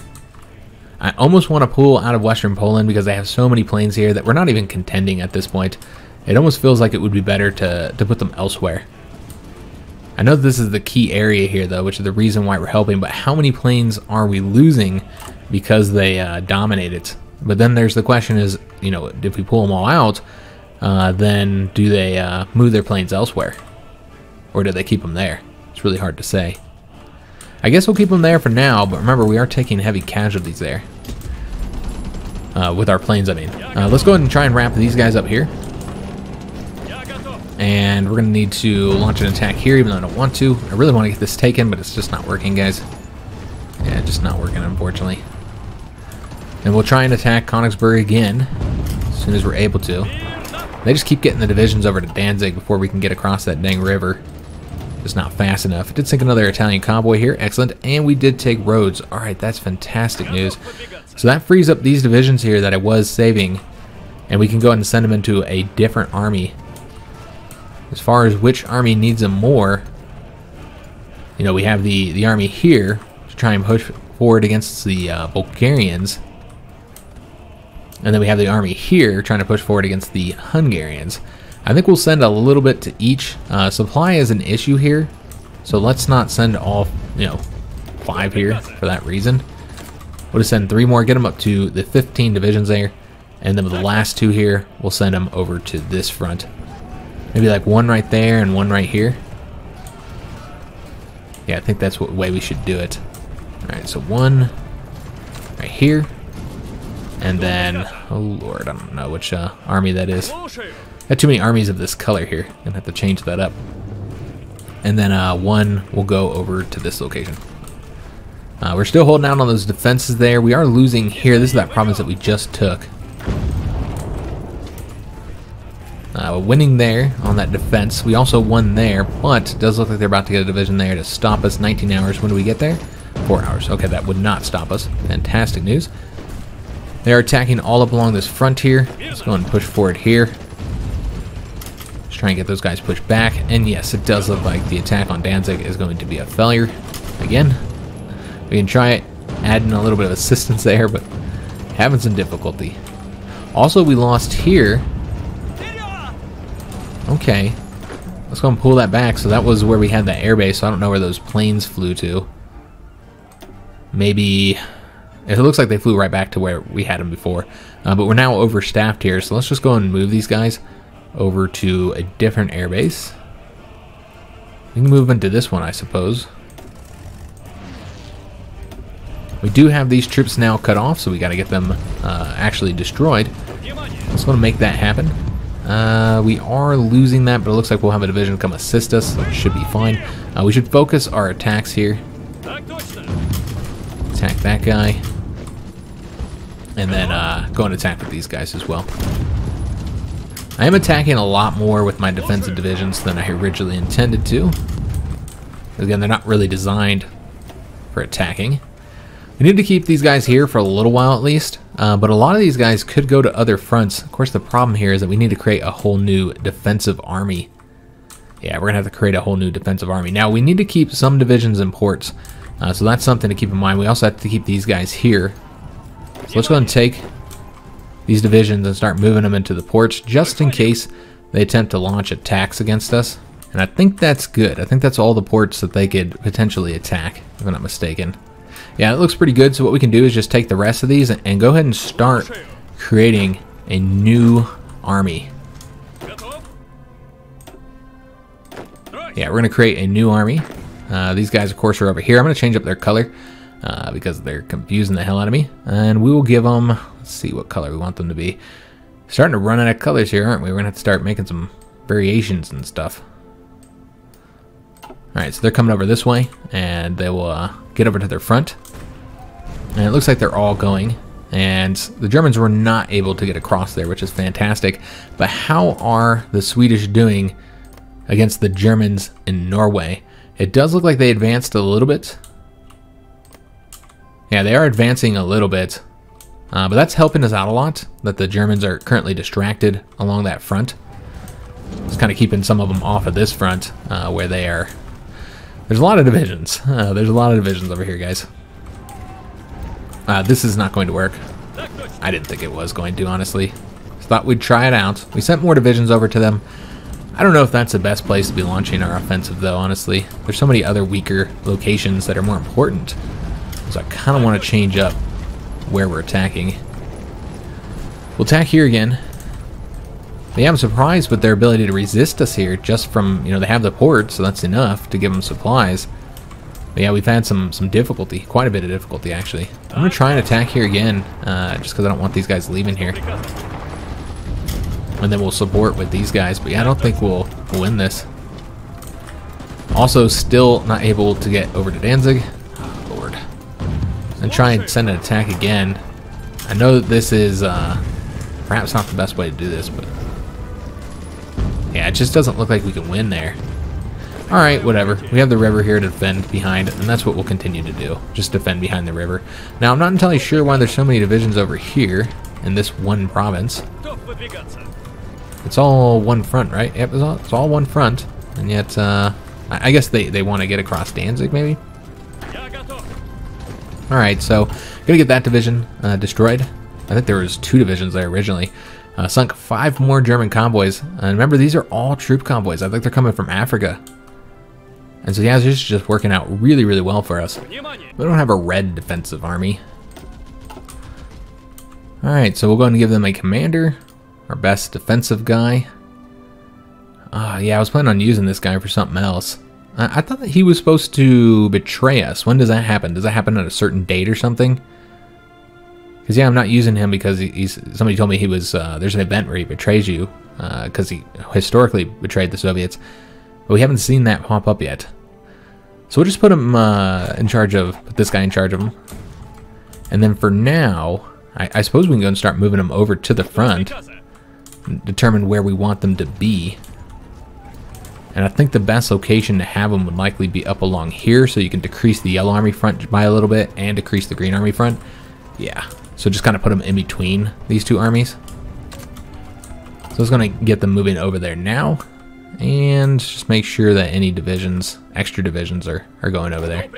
I almost want to pull out of Western Poland because they have so many planes here that we're not even contending at this point. It almost feels like it would be better to, to put them elsewhere. I know this is the key area here, though, which is the reason why we're helping, but how many planes are we losing because they uh, dominate it? But then there's the question is, you know, if we pull them all out, uh, then do they uh, move their planes elsewhere? Or do they keep them there? It's really hard to say. I guess we'll keep them there for now, but remember, we are taking heavy casualties there. Uh, with our planes, I mean. Uh, let's go ahead and try and wrap these guys up here. And we're going to need to launch an attack here, even though I don't want to. I really want to get this taken, but it's just not working, guys. Yeah, just not working, unfortunately. And we'll try and attack Königsberg again, as soon as we're able to. They just keep getting the divisions over to Danzig before we can get across that dang river. Just not fast enough. Did sink another Italian convoy here. Excellent. And we did take Rhodes. Alright, that's fantastic news. So that frees up these divisions here that I was saving. And we can go ahead and send them into a different army. As far as which army needs them more, you know, we have the, the army here to try and push forward against the uh, Bulgarians. And then we have the army here trying to push forward against the Hungarians. I think we'll send a little bit to each. Uh, supply is an issue here, so let's not send all, you know, five here for that reason. We'll just send three more, get them up to the 15 divisions there, and then with the last two here, we'll send them over to this front. Maybe like one right there and one right here. Yeah, I think that's what way we should do it. Alright, so one right here. And then, oh lord, I don't know which uh, army that is. Got too many armies of this color here. Gonna have to change that up. And then uh, one will go over to this location. Uh, we're still holding out on those defenses there. We are losing here. This is that province that we just took. Uh, winning there on that defense. We also won there, but it does look like they're about to get a division there to stop us. 19 hours. When do we get there? Four hours. Okay, that would not stop us. Fantastic news. They are attacking all up along this front here. Let's go and push forward here. Let's try and get those guys pushed back. And yes, it does look like the attack on Danzig is going to be a failure. Again, we can try it, adding a little bit of assistance there, but having some difficulty. Also, we lost here. Okay. Let's go and pull that back. So that was where we had that airbase. So I don't know where those planes flew to. Maybe... It looks like they flew right back to where we had them before. Uh, but we're now overstaffed here. So let's just go and move these guys over to a different airbase. We can move into this one, I suppose. We do have these troops now cut off, so we got to get them uh, actually destroyed. Let's want to make that happen. Uh, we are losing that, but it looks like we'll have a division come assist us, so should be fine. Uh, we should focus our attacks here. Attack that guy. And then uh, go and attack with these guys as well. I am attacking a lot more with my defensive divisions than I originally intended to. Again, they're not really designed for attacking. We need to keep these guys here for a little while at least, uh, but a lot of these guys could go to other fronts. Of course, the problem here is that we need to create a whole new defensive army. Yeah, we're going to have to create a whole new defensive army. Now, we need to keep some divisions in ports, uh, so that's something to keep in mind. We also have to keep these guys here. So let's go and take these divisions and start moving them into the ports just in case they attempt to launch attacks against us. And I think that's good. I think that's all the ports that they could potentially attack, if I'm not mistaken. Yeah, it looks pretty good. So what we can do is just take the rest of these and go ahead and start creating a new army. Yeah, we're going to create a new army. Uh, these guys, of course, are over here. I'm going to change up their color uh, because they're confusing the hell out of me. And we will give them, let's see what color we want them to be. Starting to run out of colors here, aren't we? We're going to have to start making some variations and stuff. Alright, so they're coming over this way, and they will uh, get over to their front. And it looks like they're all going. And the Germans were not able to get across there, which is fantastic. But how are the Swedish doing against the Germans in Norway? It does look like they advanced a little bit. Yeah, they are advancing a little bit. Uh, but that's helping us out a lot, that the Germans are currently distracted along that front. It's kind of keeping some of them off of this front, uh, where they are there's a lot of divisions. Uh, there's a lot of divisions over here, guys. Uh, this is not going to work. I didn't think it was going to, honestly. Thought we'd try it out. We sent more divisions over to them. I don't know if that's the best place to be launching our offensive, though, honestly. There's so many other weaker locations that are more important. So I kind of want to change up where we're attacking. We'll attack here again. Yeah, I'm surprised with their ability to resist us here just from, you know, they have the port, so that's enough to give them supplies. But yeah, we've had some some difficulty, quite a bit of difficulty actually. I'm to try and attack here again, uh, just because I don't want these guys leaving here. And then we'll support with these guys, but yeah, I don't think we'll win this. Also, still not able to get over to Danzig. And try and send an attack again. I know that this is uh, perhaps not the best way to do this, but yeah, it just doesn't look like we can win there. Alright, whatever. We have the river here to defend behind, and that's what we'll continue to do. Just defend behind the river. Now, I'm not entirely sure why there's so many divisions over here in this one province. It's all one front, right? Yep, it's all, it's all one front. And yet, uh, I, I guess they, they want to get across Danzig, maybe? Alright, so, gonna get that division uh, destroyed. I think there was two divisions there originally. Uh, sunk five more German convoys. And remember, these are all troop convoys. I think they're coming from Africa. And so yeah, this is just working out really, really well for us. We don't have a red defensive army. Alright, so we'll go and give them a commander. Our best defensive guy. Uh, yeah, I was planning on using this guy for something else. I, I thought that he was supposed to betray us. When does that happen? Does that happen at a certain date or something? Because yeah, I'm not using him because he's. Somebody told me he was. Uh, there's an event where he betrays you because uh, he historically betrayed the Soviets, but we haven't seen that pop up yet. So we'll just put him uh, in charge of. Put this guy in charge of him, and then for now, I, I suppose we can go and start moving them over to the front, determine where we want them to be. And I think the best location to have them would likely be up along here, so you can decrease the yellow army front by a little bit and decrease the green army front. Yeah, so just kind of put them in between these two armies. So it's going to get them moving over there now, and just make sure that any divisions, extra divisions, are, are going over there.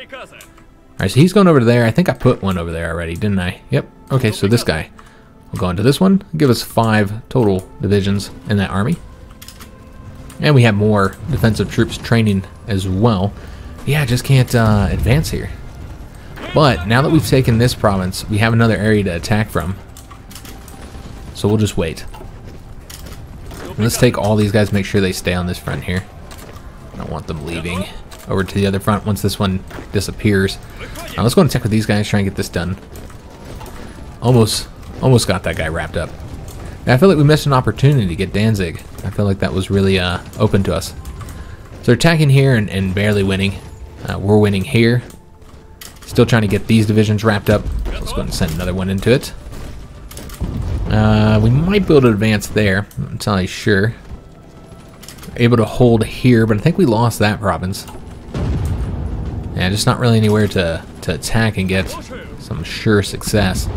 Alright, so he's going over there. I think I put one over there already, didn't I? Yep. Okay, so this guy. We'll go into this one. Give us five total divisions in that army. And we have more defensive troops training as well. Yeah, just can't uh, advance here. But now that we've taken this province, we have another area to attack from. So we'll just wait. And let's take all these guys, make sure they stay on this front here. I don't want them leaving over to the other front once this one disappears. Now let's go and check with these guys, try and get this done. Almost, almost got that guy wrapped up. I feel like we missed an opportunity to get Danzig. I feel like that was really uh, open to us. So they're attacking here and, and barely winning. Uh, we're winning here. Still trying to get these divisions wrapped up. Let's go and send another one into it. Uh, we might be able to advance there. I'm not entirely sure. Able to hold here, but I think we lost that province. Yeah, just not really anywhere to, to attack and get some sure success.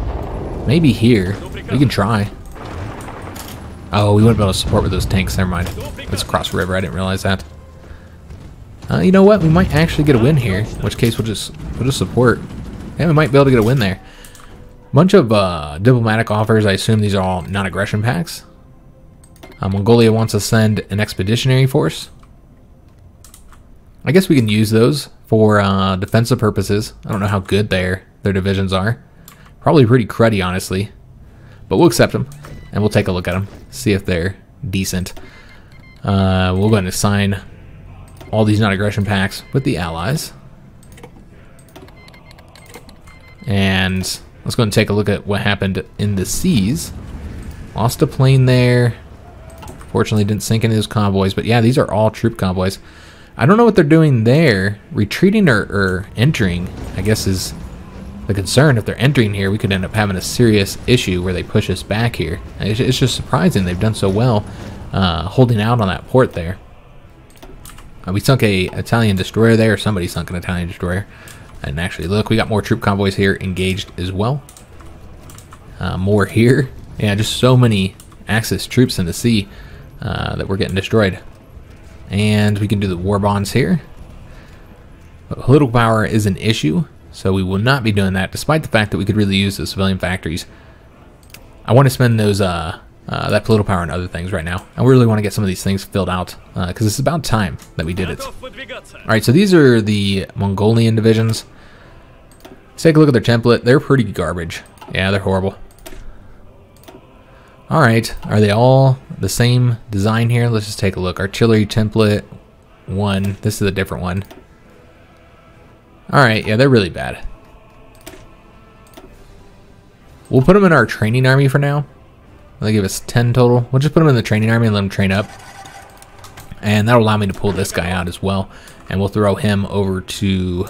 Maybe here. We can try. Oh, we wouldn't be able to support with those tanks. Never mind. Let's cross river. I didn't realize that. Uh, you know what? We might actually get a win here. In which case, we'll just we'll just support. Yeah, we might be able to get a win there. Bunch of uh, diplomatic offers. I assume these are all non-aggression pacts. Uh, Mongolia wants to send an expeditionary force. I guess we can use those for uh, defensive purposes. I don't know how good their their divisions are. Probably pretty cruddy, honestly. But we'll accept them, and we'll take a look at them, see if they're decent. Uh, we'll go ahead and assign all these non-aggression pacts with the allies. And let's go and take a look at what happened in the seas. Lost a plane there. Fortunately, didn't sink any of those convoys. But yeah, these are all troop convoys. I don't know what they're doing there. Retreating or, or entering, I guess, is the concern. If they're entering here, we could end up having a serious issue where they push us back here. It's, just surprising they've done so well uh, holding out on that port there. Uh, we sunk a Italian destroyer there. Somebody sunk an Italian destroyer. And actually, look, we got more troop convoys here engaged as well. Uh, more here. Yeah, just so many Axis troops in the sea uh, that we're getting destroyed. And we can do the war bonds here. Political power is an issue, so we will not be doing that, despite the fact that we could really use the civilian factories. I want to spend those uh, uh, that political power and other things right now. I really want to get some of these things filled out because uh, it's about time that we did it. Alright, so these are the Mongolian divisions. Let's take a look at their template. They're pretty garbage. Yeah, they're horrible. Alright, are they all the same design here? Let's just take a look. Artillery template 1. This is a different one. Alright, yeah, they're really bad. We'll put them in our training army for now. They give us 10 total. We'll just put them in the training army and let them train up. And that'll allow me to pull this guy out as well. And we'll throw him over to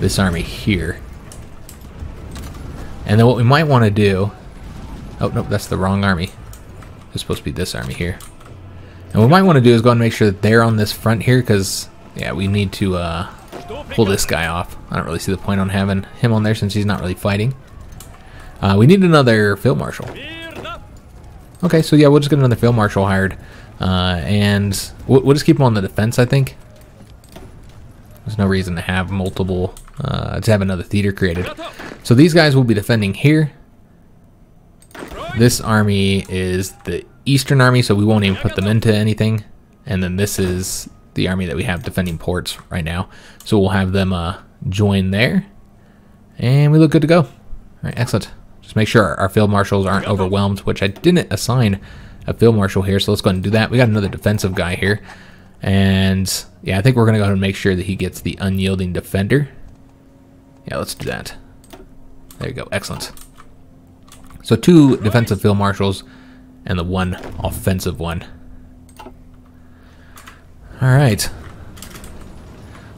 this army here. And then what we might want to do... Oh, nope, that's the wrong army. It's supposed to be this army here. And what we might want to do is go and make sure that they're on this front here, because, yeah, we need to uh, pull this guy off. I don't really see the point on having him on there since he's not really fighting. Uh, we need another field marshal. Okay, so yeah, we'll just get another field marshal hired. Uh, and we'll, we'll, just keep him on the defense, I think. There's no reason to have multiple, uh, to have another theater created. So these guys will be defending here. This army is the Eastern Army, so we won't even put them into anything. And then this is the army that we have defending ports right now. So we'll have them uh, join there. And we look good to go. All right, excellent. Just make sure our field marshals aren't overwhelmed, which I didn't assign a field marshal here, so let's go ahead and do that. We got another defensive guy here. And yeah, I think we're going to go ahead and make sure that he gets the unyielding defender. Yeah, let's do that. There you go. Excellent. So two defensive field marshals and the one offensive one. All right.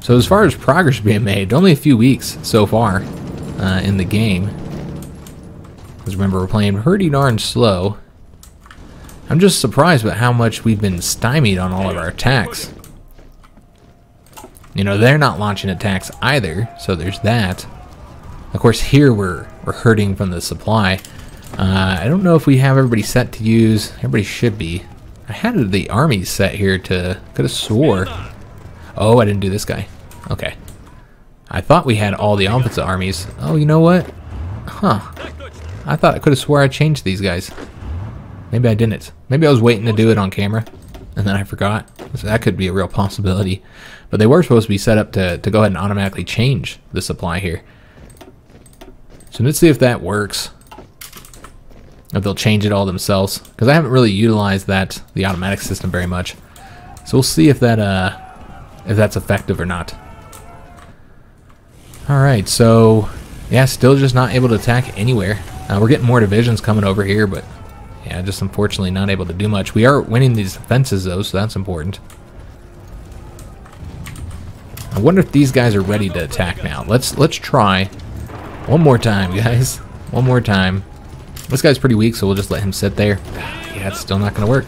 So as far as progress being made, only a few weeks so far uh, in the game. Because remember, we're playing pretty darn slow. I'm just surprised at how much we've been stymied on all of our attacks. You know, they're not launching attacks either, so there's that. Of course, here we're, we're hurting from the supply. Uh, I don't know if we have everybody set to use. Everybody should be. I had the army set here to... Could have swore. Oh, I didn't do this guy. Okay. I thought we had all the offensive armies. Oh, you know what? Huh. I thought I could have swore I changed these guys. Maybe I didn't. Maybe I was waiting to do it on camera, and then I forgot. So that could be a real possibility. But they were supposed to be set up to, to go ahead and automatically change the supply here. So let's see if that works. If they'll change it all themselves. Because I haven't really utilized that, the automatic system very much. So we'll see if that uh if that's effective or not. Alright, so yeah, still just not able to attack anywhere. Uh, we're getting more divisions coming over here, but yeah, just unfortunately not able to do much. We are winning these defenses though, so that's important. I wonder if these guys are ready to attack now. Let's let's try. One more time, *laughs* guys. One more time. This guy's pretty weak, so we'll just let him sit there. Yeah, it's still not going to work.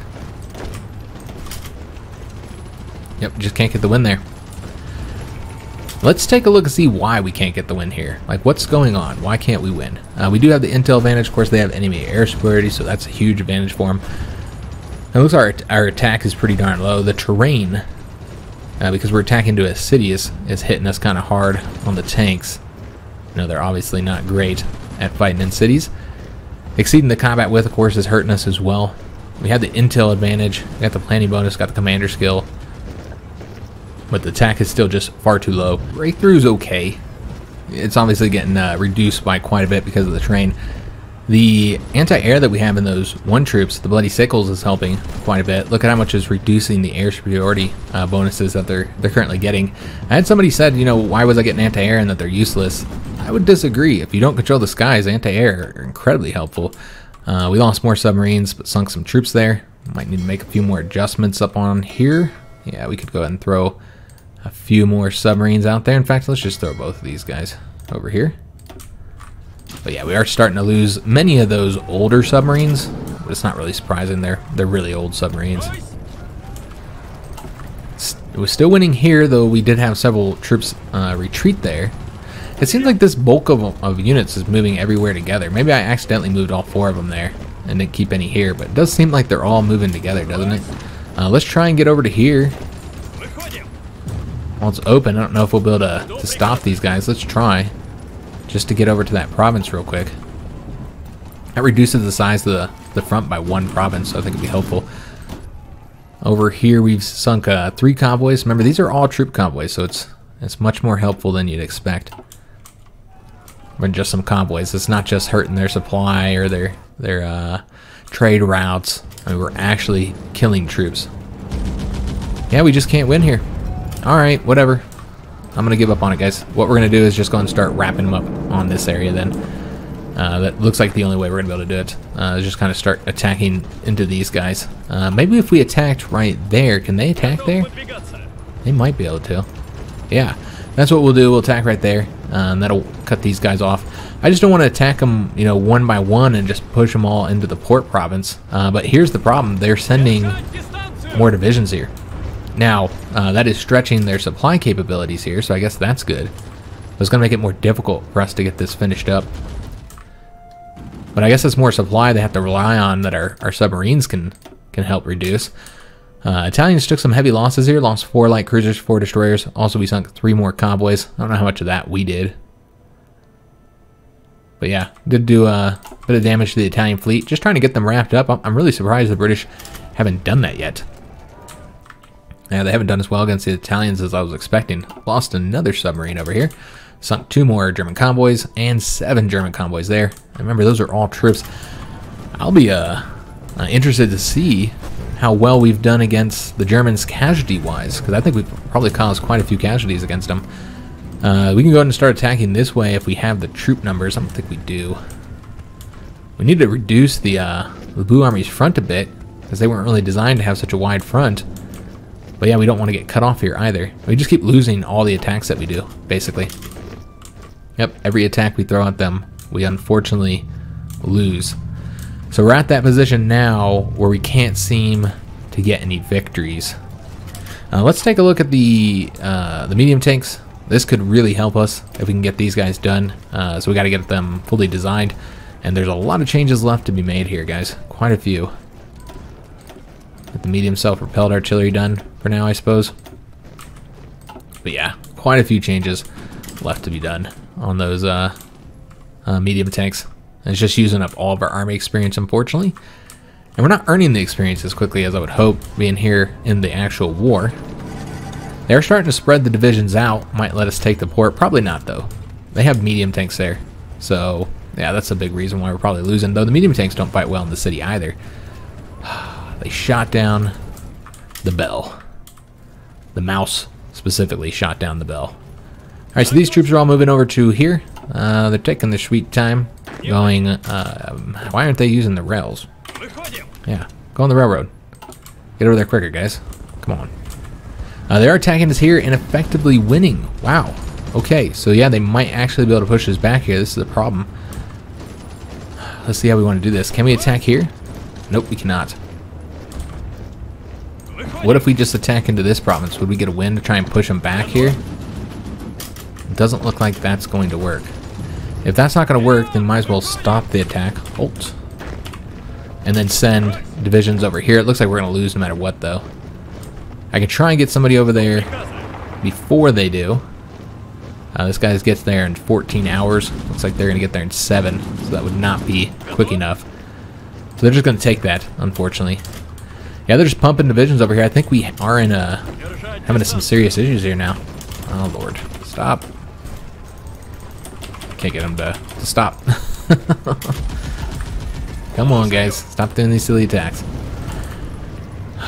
Yep, just can't get the win there. Let's take a look and see why we can't get the win here. Like, what's going on? Why can't we win? Uh, we do have the intel advantage. Of course, they have enemy air superiority, so that's a huge advantage for them. It looks like our, our attack is pretty darn low. The terrain, uh, because we're attacking to a city, is, is hitting us kind of hard on the tanks. You know, they're obviously not great at fighting in cities. Exceeding the combat width, of course, is hurting us as well. We have the intel advantage, got the planning bonus, got the commander skill. But the attack is still just far too low. Breakthrough's okay. It's obviously getting uh, reduced by quite a bit because of the train. The anti-air that we have in those one troops, the Bloody Sickles, is helping quite a bit. Look at how much is reducing the air superiority uh, bonuses that they're they're currently getting. I had somebody said, you know, why was I getting anti-air and that they're useless? I would disagree. If you don't control the skies, anti-air are incredibly helpful. Uh, we lost more submarines, but sunk some troops there. Might need to make a few more adjustments up on here. Yeah, we could go ahead and throw a few more submarines out there. In fact, let's just throw both of these guys over here. But yeah, we are starting to lose many of those older submarines. But it's not really surprising. They're, they're really old submarines. Was still winning here, though we did have several troops uh, retreat there. It seems like this bulk of, of units is moving everywhere together. Maybe I accidentally moved all four of them there and didn't keep any here, but it does seem like they're all moving together, doesn't it? Uh, let's try and get over to here. Well, it's open. I don't know if we'll be able to, to stop these guys. Let's try. Just to get over to that province real quick. That reduces the size of the, the front by one province, so I think it'd be helpful. Over here, we've sunk uh, three convoys. Remember, these are all troop convoys, so it's it's much more helpful than you'd expect than just some convoys. It's not just hurting their supply or their their uh, trade routes. I mean, we're actually killing troops. Yeah, we just can't win here. All right, whatever. I'm gonna give up on it, guys. What we're gonna do is just go and start wrapping them up on this area. Then uh, that looks like the only way we're gonna be able to do it. Uh, is just kind of start attacking into these guys. Uh, maybe if we attacked right there, can they attack there? They might be able to. Yeah, that's what we'll do. We'll attack right there. And that'll cut these guys off. I just don't want to attack them, you know, one by one and just push them all into the port province. Uh, but here's the problem: they're sending more divisions here. Now, uh, that is stretching their supply capabilities here, so I guess that's good. It's going to make it more difficult for us to get this finished up. But I guess it's more supply they have to rely on that our, our submarines can can help reduce. Uh, Italians took some heavy losses here, lost four light cruisers, four destroyers. Also, we sunk three more convoys. I don't know how much of that we did. But yeah, did do a bit of damage to the Italian fleet. Just trying to get them wrapped up. I'm really surprised the British haven't done that yet. Yeah, they haven't done as well against the Italians as I was expecting. Lost another submarine over here. Sunk two more German convoys and seven German convoys there. remember, those are all troops. I'll be uh, uh, interested to see how well we've done against the Germans casualty-wise, because I think we've probably caused quite a few casualties against them. Uh, we can go ahead and start attacking this way if we have the troop numbers. I don't think we do. We need to reduce the, uh, the Blue Army's front a bit, because they weren't really designed to have such a wide front. But yeah, we don't want to get cut off here either. We just keep losing all the attacks that we do, basically. Yep, every attack we throw at them, we unfortunately lose. So we're at that position now where we can't seem to get any victories. Uh, let's take a look at the uh, the medium tanks. This could really help us if we can get these guys done. Uh, so we got to get them fully designed. And there's a lot of changes left to be made here, guys. Quite a few. Get the medium self-propelled artillery done for now, I suppose. But yeah, quite a few changes left to be done on those uh, uh, medium tanks. It's just using up all of our army experience, unfortunately. And we're not earning the experience as quickly as I would hope, being here in the actual war. They're starting to spread the divisions out. Might let us take the port. Probably not, though. They have medium tanks there. So, yeah, that's a big reason why we're probably losing. Though the medium tanks don't fight well in the city either. *sighs* they shot down the bell. The mouse, specifically, shot down the bell. Alright, so these troops are all moving over to here. Uh, they're taking their sweet time going... Uh, why aren't they using the rails? Yeah, go on the railroad. Get over there quicker, guys. Come on. Uh, they are attacking us here and effectively winning. Wow. Okay, so yeah, they might actually be able to push us back here. This is a problem. Let's see how we want to do this. Can we attack here? Nope, we cannot. What if we just attack into this province? Would we get a win to try and push them back here? It doesn't look like that's going to work. If that's not going to work, then might as well stop the attack. Halt. And then send divisions over here. It looks like we're going to lose no matter what, though. I can try and get somebody over there before they do. Uh, this guy gets there in 14 hours. Looks like they're going to get there in 7, so that would not be quick enough. So they're just going to take that, unfortunately. Yeah, they're just pumping divisions over here. I think we are in a, having some serious issues here now. Oh, Lord. Stop. Can't get him to, to stop. *laughs* Come on, guys. Stop doing these silly attacks.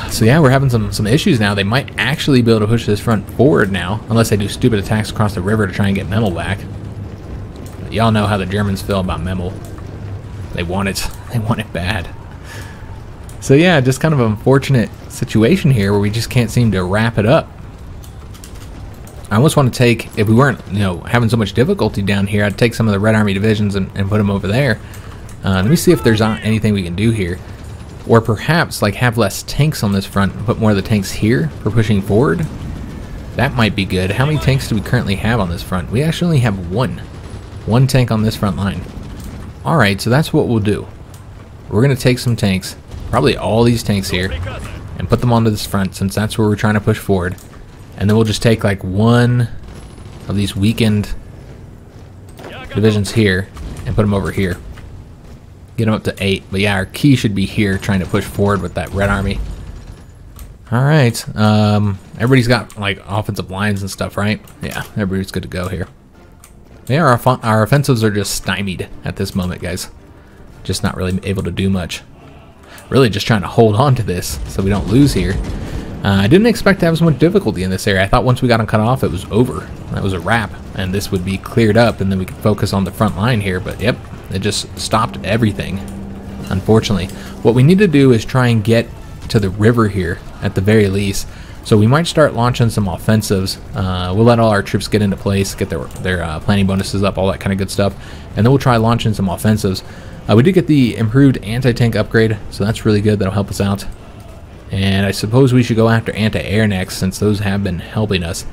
So yeah, we're having some, some issues now. They might actually be able to push this front forward now, unless they do stupid attacks across the river to try and get Memel back. Y'all know how the Germans feel about Memel. They want it. *laughs* They want it bad. So yeah, just kind of an unfortunate situation here where we just can't seem to wrap it up. I almost want to take, if we weren't, you know, having so much difficulty down here, I'd take some of the Red Army divisions and, and put them over there. Uh, let me see if there's anything we can do here. Or perhaps, like, have less tanks on this front and put more of the tanks here for pushing forward. That might be good. How many tanks do we currently have on this front? We actually only have one. One tank on this front line. Alright, so that's what we'll do. We're going to take some tanks, probably all these tanks here, and put them onto this front since that's where we're trying to push forward. And then we'll just take like one of these weakened divisions here and put them over here. Get them up to eight. But yeah, our key should be here trying to push forward with that red army. Alright. Um, everybody's got like offensive lines and stuff, right? Yeah, everybody's good to go here. Yeah, our, our offensives are just stymied at this moment, guys. Just not really able to do much. Really just trying to hold on to this so we don't lose here. Uh, I didn't expect to have so much difficulty in this area. I thought once we got them cut off, it was over. That was a wrap, and this would be cleared up, and then we could focus on the front line here. But yep, it just stopped everything, unfortunately. What we need to do is try and get to the river here, at the very least. So we might start launching some offensives. Uh, we'll let all our troops get into place, get their, their uh, planning bonuses up, all that kind of good stuff. And then we'll try launching some offensives. Uh, we did get the improved anti-tank upgrade, so that's really good. That'll help us out. And I suppose we should go after anti-air next since those have been helping us.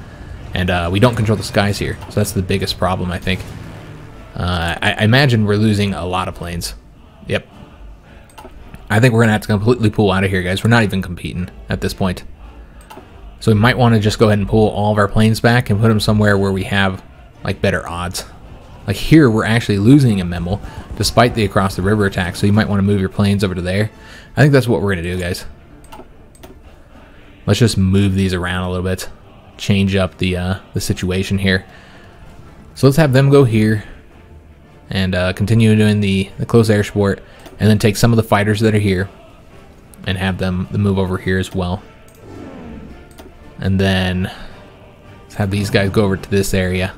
And uh, we don't control the skies here, so that's the biggest problem, I think. Uh, I, I imagine we're losing a lot of planes. Yep. I think we're going to have to completely pull out of here, guys. We're not even competing at this point. So we might want to just go ahead and pull all of our planes back and put them somewhere where we have like better odds. Like here, we're actually losing a Memel despite the across the river attack. So you might want to move your planes over to there. I think that's what we're going to do, guys. Let's just move these around a little bit. Change up the, uh, the situation here. So let's have them go here and uh, continue doing the, the close air support and then take some of the fighters that are here and have them move over here as well. And then let's have these guys go over to this area.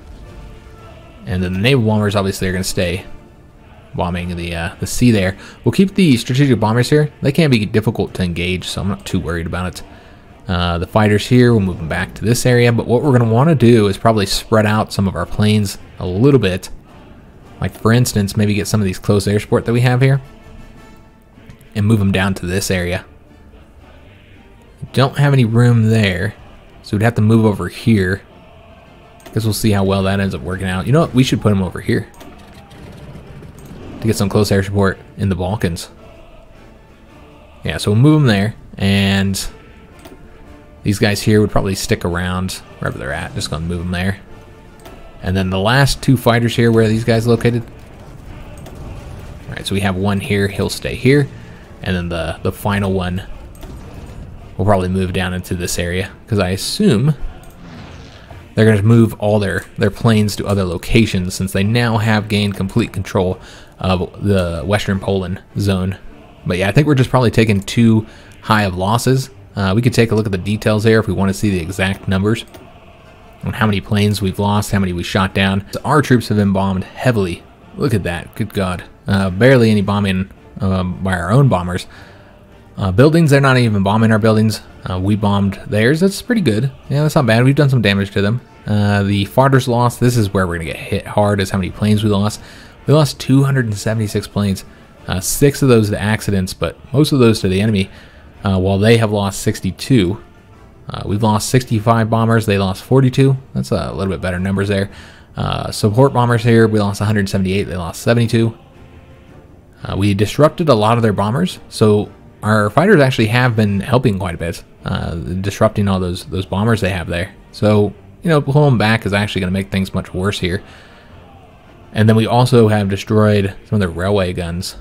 And then the naval bombers obviously are going to stay bombing the uh, the sea there. We'll keep the strategic bombers here. They can be difficult to engage, so I'm not too worried about it. Uh, the fighters here, we'll move them back to this area. But what we're going to want to do is probably spread out some of our planes a little bit. Like for instance, maybe get some of these close air support that we have here. And move them down to this area. Don't have any room there. So we'd have to move over here. Guess we'll see how well that ends up working out. You know what? We should put them over here. To get some close air support in the Balkans. Yeah, so we'll move them there. And these guys here would probably stick around wherever they're at. Just gonna move them there. And then the last two fighters here, where are these guys located? Alright, so we have one here, he'll stay here. And then the, the final one will probably move down into this area because I assume they're going to move all their, their planes to other locations since they now have gained complete control of the Western Poland zone. But yeah, I think we're just probably taking too high of losses. Uh, we could take a look at the details there if we want to see the exact numbers on how many planes we've lost, how many we shot down. So our troops have been bombed heavily. Look at that. Good God. Uh, barely any bombing um, by our own bombers. Uh, buildings, they're not even bombing our buildings. Uh, we bombed theirs. That's pretty good. Yeah, that's not bad. We've done some damage to them. Uh, the fighters lost. This is where we're going to get hit hard is how many planes we lost. We lost 276 planes. Uh, six of those to accidents, but most of those to the enemy, uh, while they have lost 62. Uh, we've lost 65 bombers. They lost 42. That's a little bit better numbers there. support bombers here, we lost 178. They lost 72. we disrupted a lot of their bombers, so our fighters actually have been helping quite a bit, uh, disrupting all those those bombers they have there. So you know, pulling them back is actually going to make things much worse here. And then we also have destroyed some of the railway guns.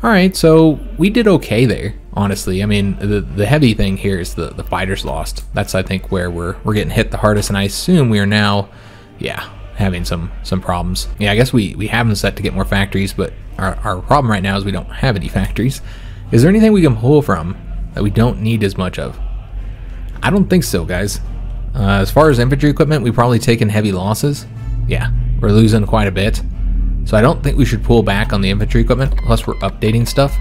All right, so we did okay there, honestly. I mean, the the heavy thing here is the the fighters lost. That's I think where we're we're getting hit the hardest, and I assume we are now, yeah, having some some problems. Yeah, I guess we we have them set to get more factories, but our our problem right now is we don't have any factories. Is there anything we can pull from that we don't need as much of? I don't think so, guys. Uh, as far as infantry equipment, we've probably taken heavy losses. Yeah, we're losing quite a bit. So I don't think we should pull back on the infantry equipment, plus we're updating stuff.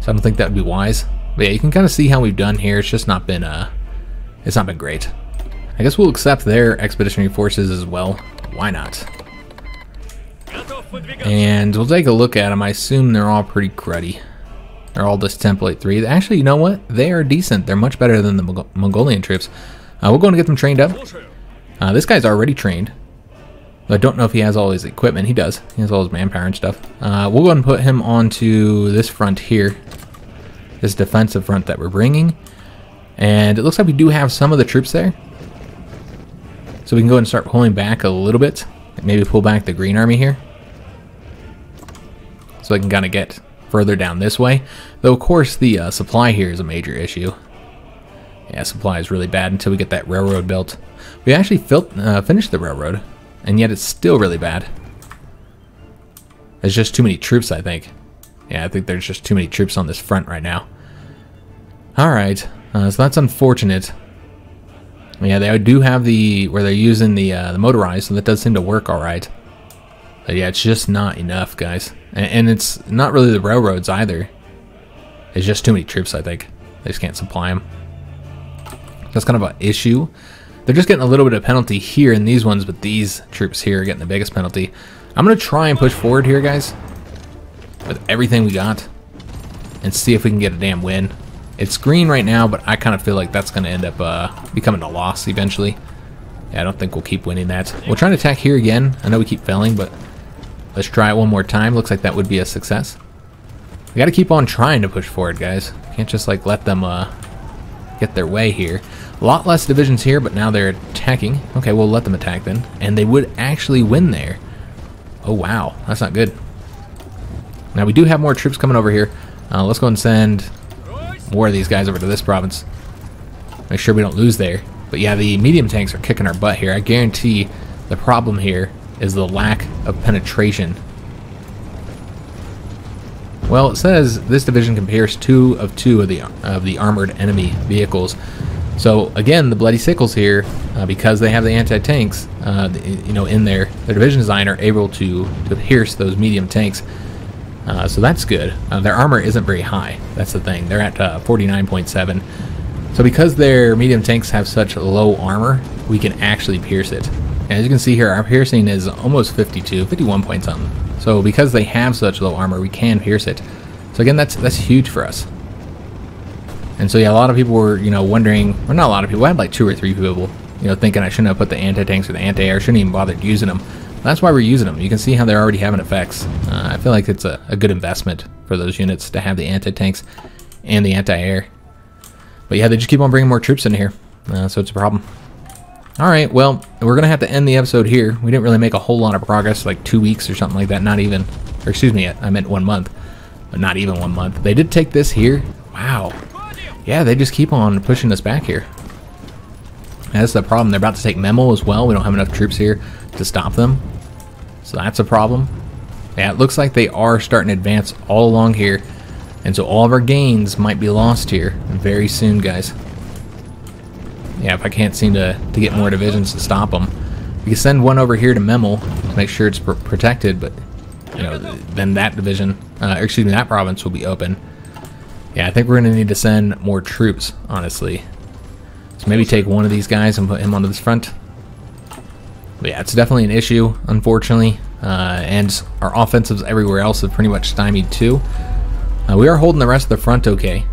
So I don't think that would be wise. But yeah, you can kind of see how we've done here. It's just not been, uh, it's not been great. I guess we'll accept their expeditionary forces as well. Why not? And we'll take a look at them. I assume they're all pretty cruddy. They're all this template 3. Actually, you know what? They are decent. They're much better than the Mong Mongolian troops. Uh, we're going to get them trained up. Uh, this guy's already trained. I don't know if he has all his equipment. He does. He has all his manpower and stuff. Uh, we'll go ahead and put him onto this front here. This defensive front that we're bringing. And it looks like we do have some of the troops there. So we can go ahead and start pulling back a little bit. Maybe pull back the Green Army here. So I can kind of get further down this way. Though, of course, the uh, supply here is a major issue. Yeah, supply is really bad until we get that railroad built. We actually uh, finished the railroad, and yet it's still really bad. There's just too many troops, I think. Yeah, I think there's just too many troops on this front right now. Alright, uh, so that's unfortunate. Yeah, they do have the, where they're using the, uh, the motorized, so that does seem to work alright. But yeah, it's just not enough, guys. And, and it's not really the railroads either. It's just too many troops, I think. They just can't supply them. That's kind of an issue. They're just getting a little bit of penalty here in these ones, but these troops here are getting the biggest penalty. I'm going to try and push forward here, guys. With everything we got. And see if we can get a damn win. It's green right now, but I kind of feel like that's going to end up uh, becoming a loss eventually. Yeah, I don't think we'll keep winning that. We'll try to attack here again. I know we keep failing, but let's try it one more time. Looks like that would be a success. We got to keep on trying to push forward, guys. Can't just like let them uh, get their way here. A lot less divisions here, but now they're attacking. Okay, we'll let them attack then. And they would actually win there. Oh, wow. That's not good. Now, we do have more troops coming over here. Uh, let's go and send more of these guys over to this province. Make sure we don't lose there. But yeah, the medium tanks are kicking our butt here. I guarantee the problem here is the lack of penetration. Well, it says this division compares two of two of the of the armored enemy vehicles. So again, the Bloody Sickles here, uh, because they have the anti-tanks, uh, you know, in there, the division design are able to to pierce those medium tanks. Uh, so that's good. Uh, their armor isn't very high. That's the thing. They're at uh, 49.7. So because their medium tanks have such low armor, we can actually pierce it. And as you can see here, our piercing is almost 52, 51 point something. So because they have such low armor, we can pierce it. So again, that's that's huge for us. And so yeah, a lot of people were, you know, wondering, or not a lot of people, I had like two or three people, you know, thinking I shouldn't have put the anti-tanks or the anti-air, shouldn't even bothered using them. That's why we're using them. You can see how they're already having effects. Uh, I feel like it's a, a, good investment for those units to have the anti-tanks and the anti-air. But yeah, they just keep on bringing more troops in here, uh, so it's a problem. All right, well, we're going to have to end the episode here. We didn't really make a whole lot of progress, like two weeks or something like that, not even, or excuse me, I meant one month, but not even one month. They did take this here. Wow. Yeah, they just keep on pushing us back here. That's the problem. They're about to take Memel as well. We don't have enough troops here to stop them. So that's a problem. Yeah, it looks like they are starting to advance all along here. And so all of our gains might be lost here very soon, guys. Yeah, if I can't seem to, to get more divisions to stop them. We can send one over here to Memel to make sure it's pr protected, but you know, then that division, uh, excuse me, that province will be open. Yeah, I think we're going to need to send more troops, honestly. So maybe take one of these guys and put him onto this front. But yeah, it's definitely an issue, unfortunately. Uh, and our offensives everywhere else have pretty much stymied too. Uh, we are holding the rest of the front okay.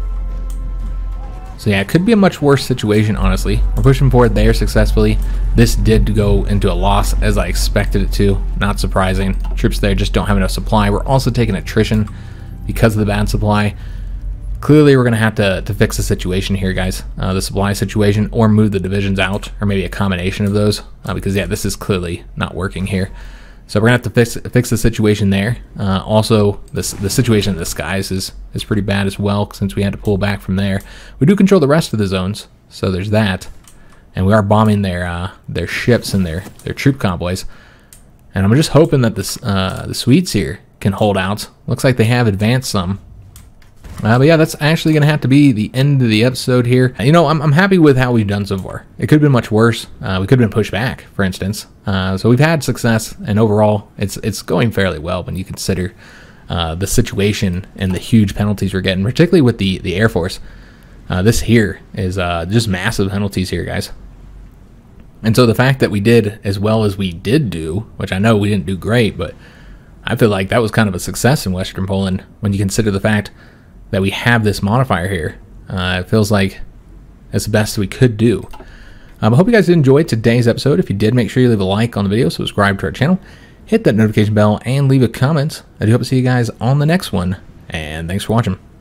So yeah, it could be a much worse situation, honestly. We're pushing forward there successfully. This did go into a loss as I expected it to. Not surprising. Troops there just don't have enough supply. We're also taking attrition because of the bad supply clearly we're going to have to, to fix the situation here, guys. Uh, the supply situation, or move the divisions out, or maybe a combination of those, uh, because yeah, this is clearly not working here. So we're gonna have to fix fix the situation there. Uh, also, this the situation in the skies is is pretty bad as well, since we had to pull back from there. We do control the rest of the zones, so there's that, and we are bombing their uh, their ships and their their troop convoys. And I'm just hoping that this uh, the Swedes here can hold out. Looks like they have advanced some, uh, but yeah, that's actually going to have to be the end of the episode here. You know, I'm, I'm happy with how we've done so far. It could have been much worse. Uh, we could have been pushed back, for instance. Uh, so we've had success, and overall, it's it's going fairly well when you consider uh, the situation and the huge penalties we're getting, particularly with the, the Air Force. Uh, this here is uh, just massive penalties here, guys. And so the fact that we did as well as we did do, which I know we didn't do great, but I feel like that was kind of a success in Western Poland when you consider the fact that we have this modifier here. Uh, it feels like it's the best we could do. Um, I hope you guys enjoyed today's episode. If you did, make sure you leave a like on the video, subscribe to our channel, hit that notification bell, and leave a comment. I do hope to see you guys on the next one. And thanks for watching.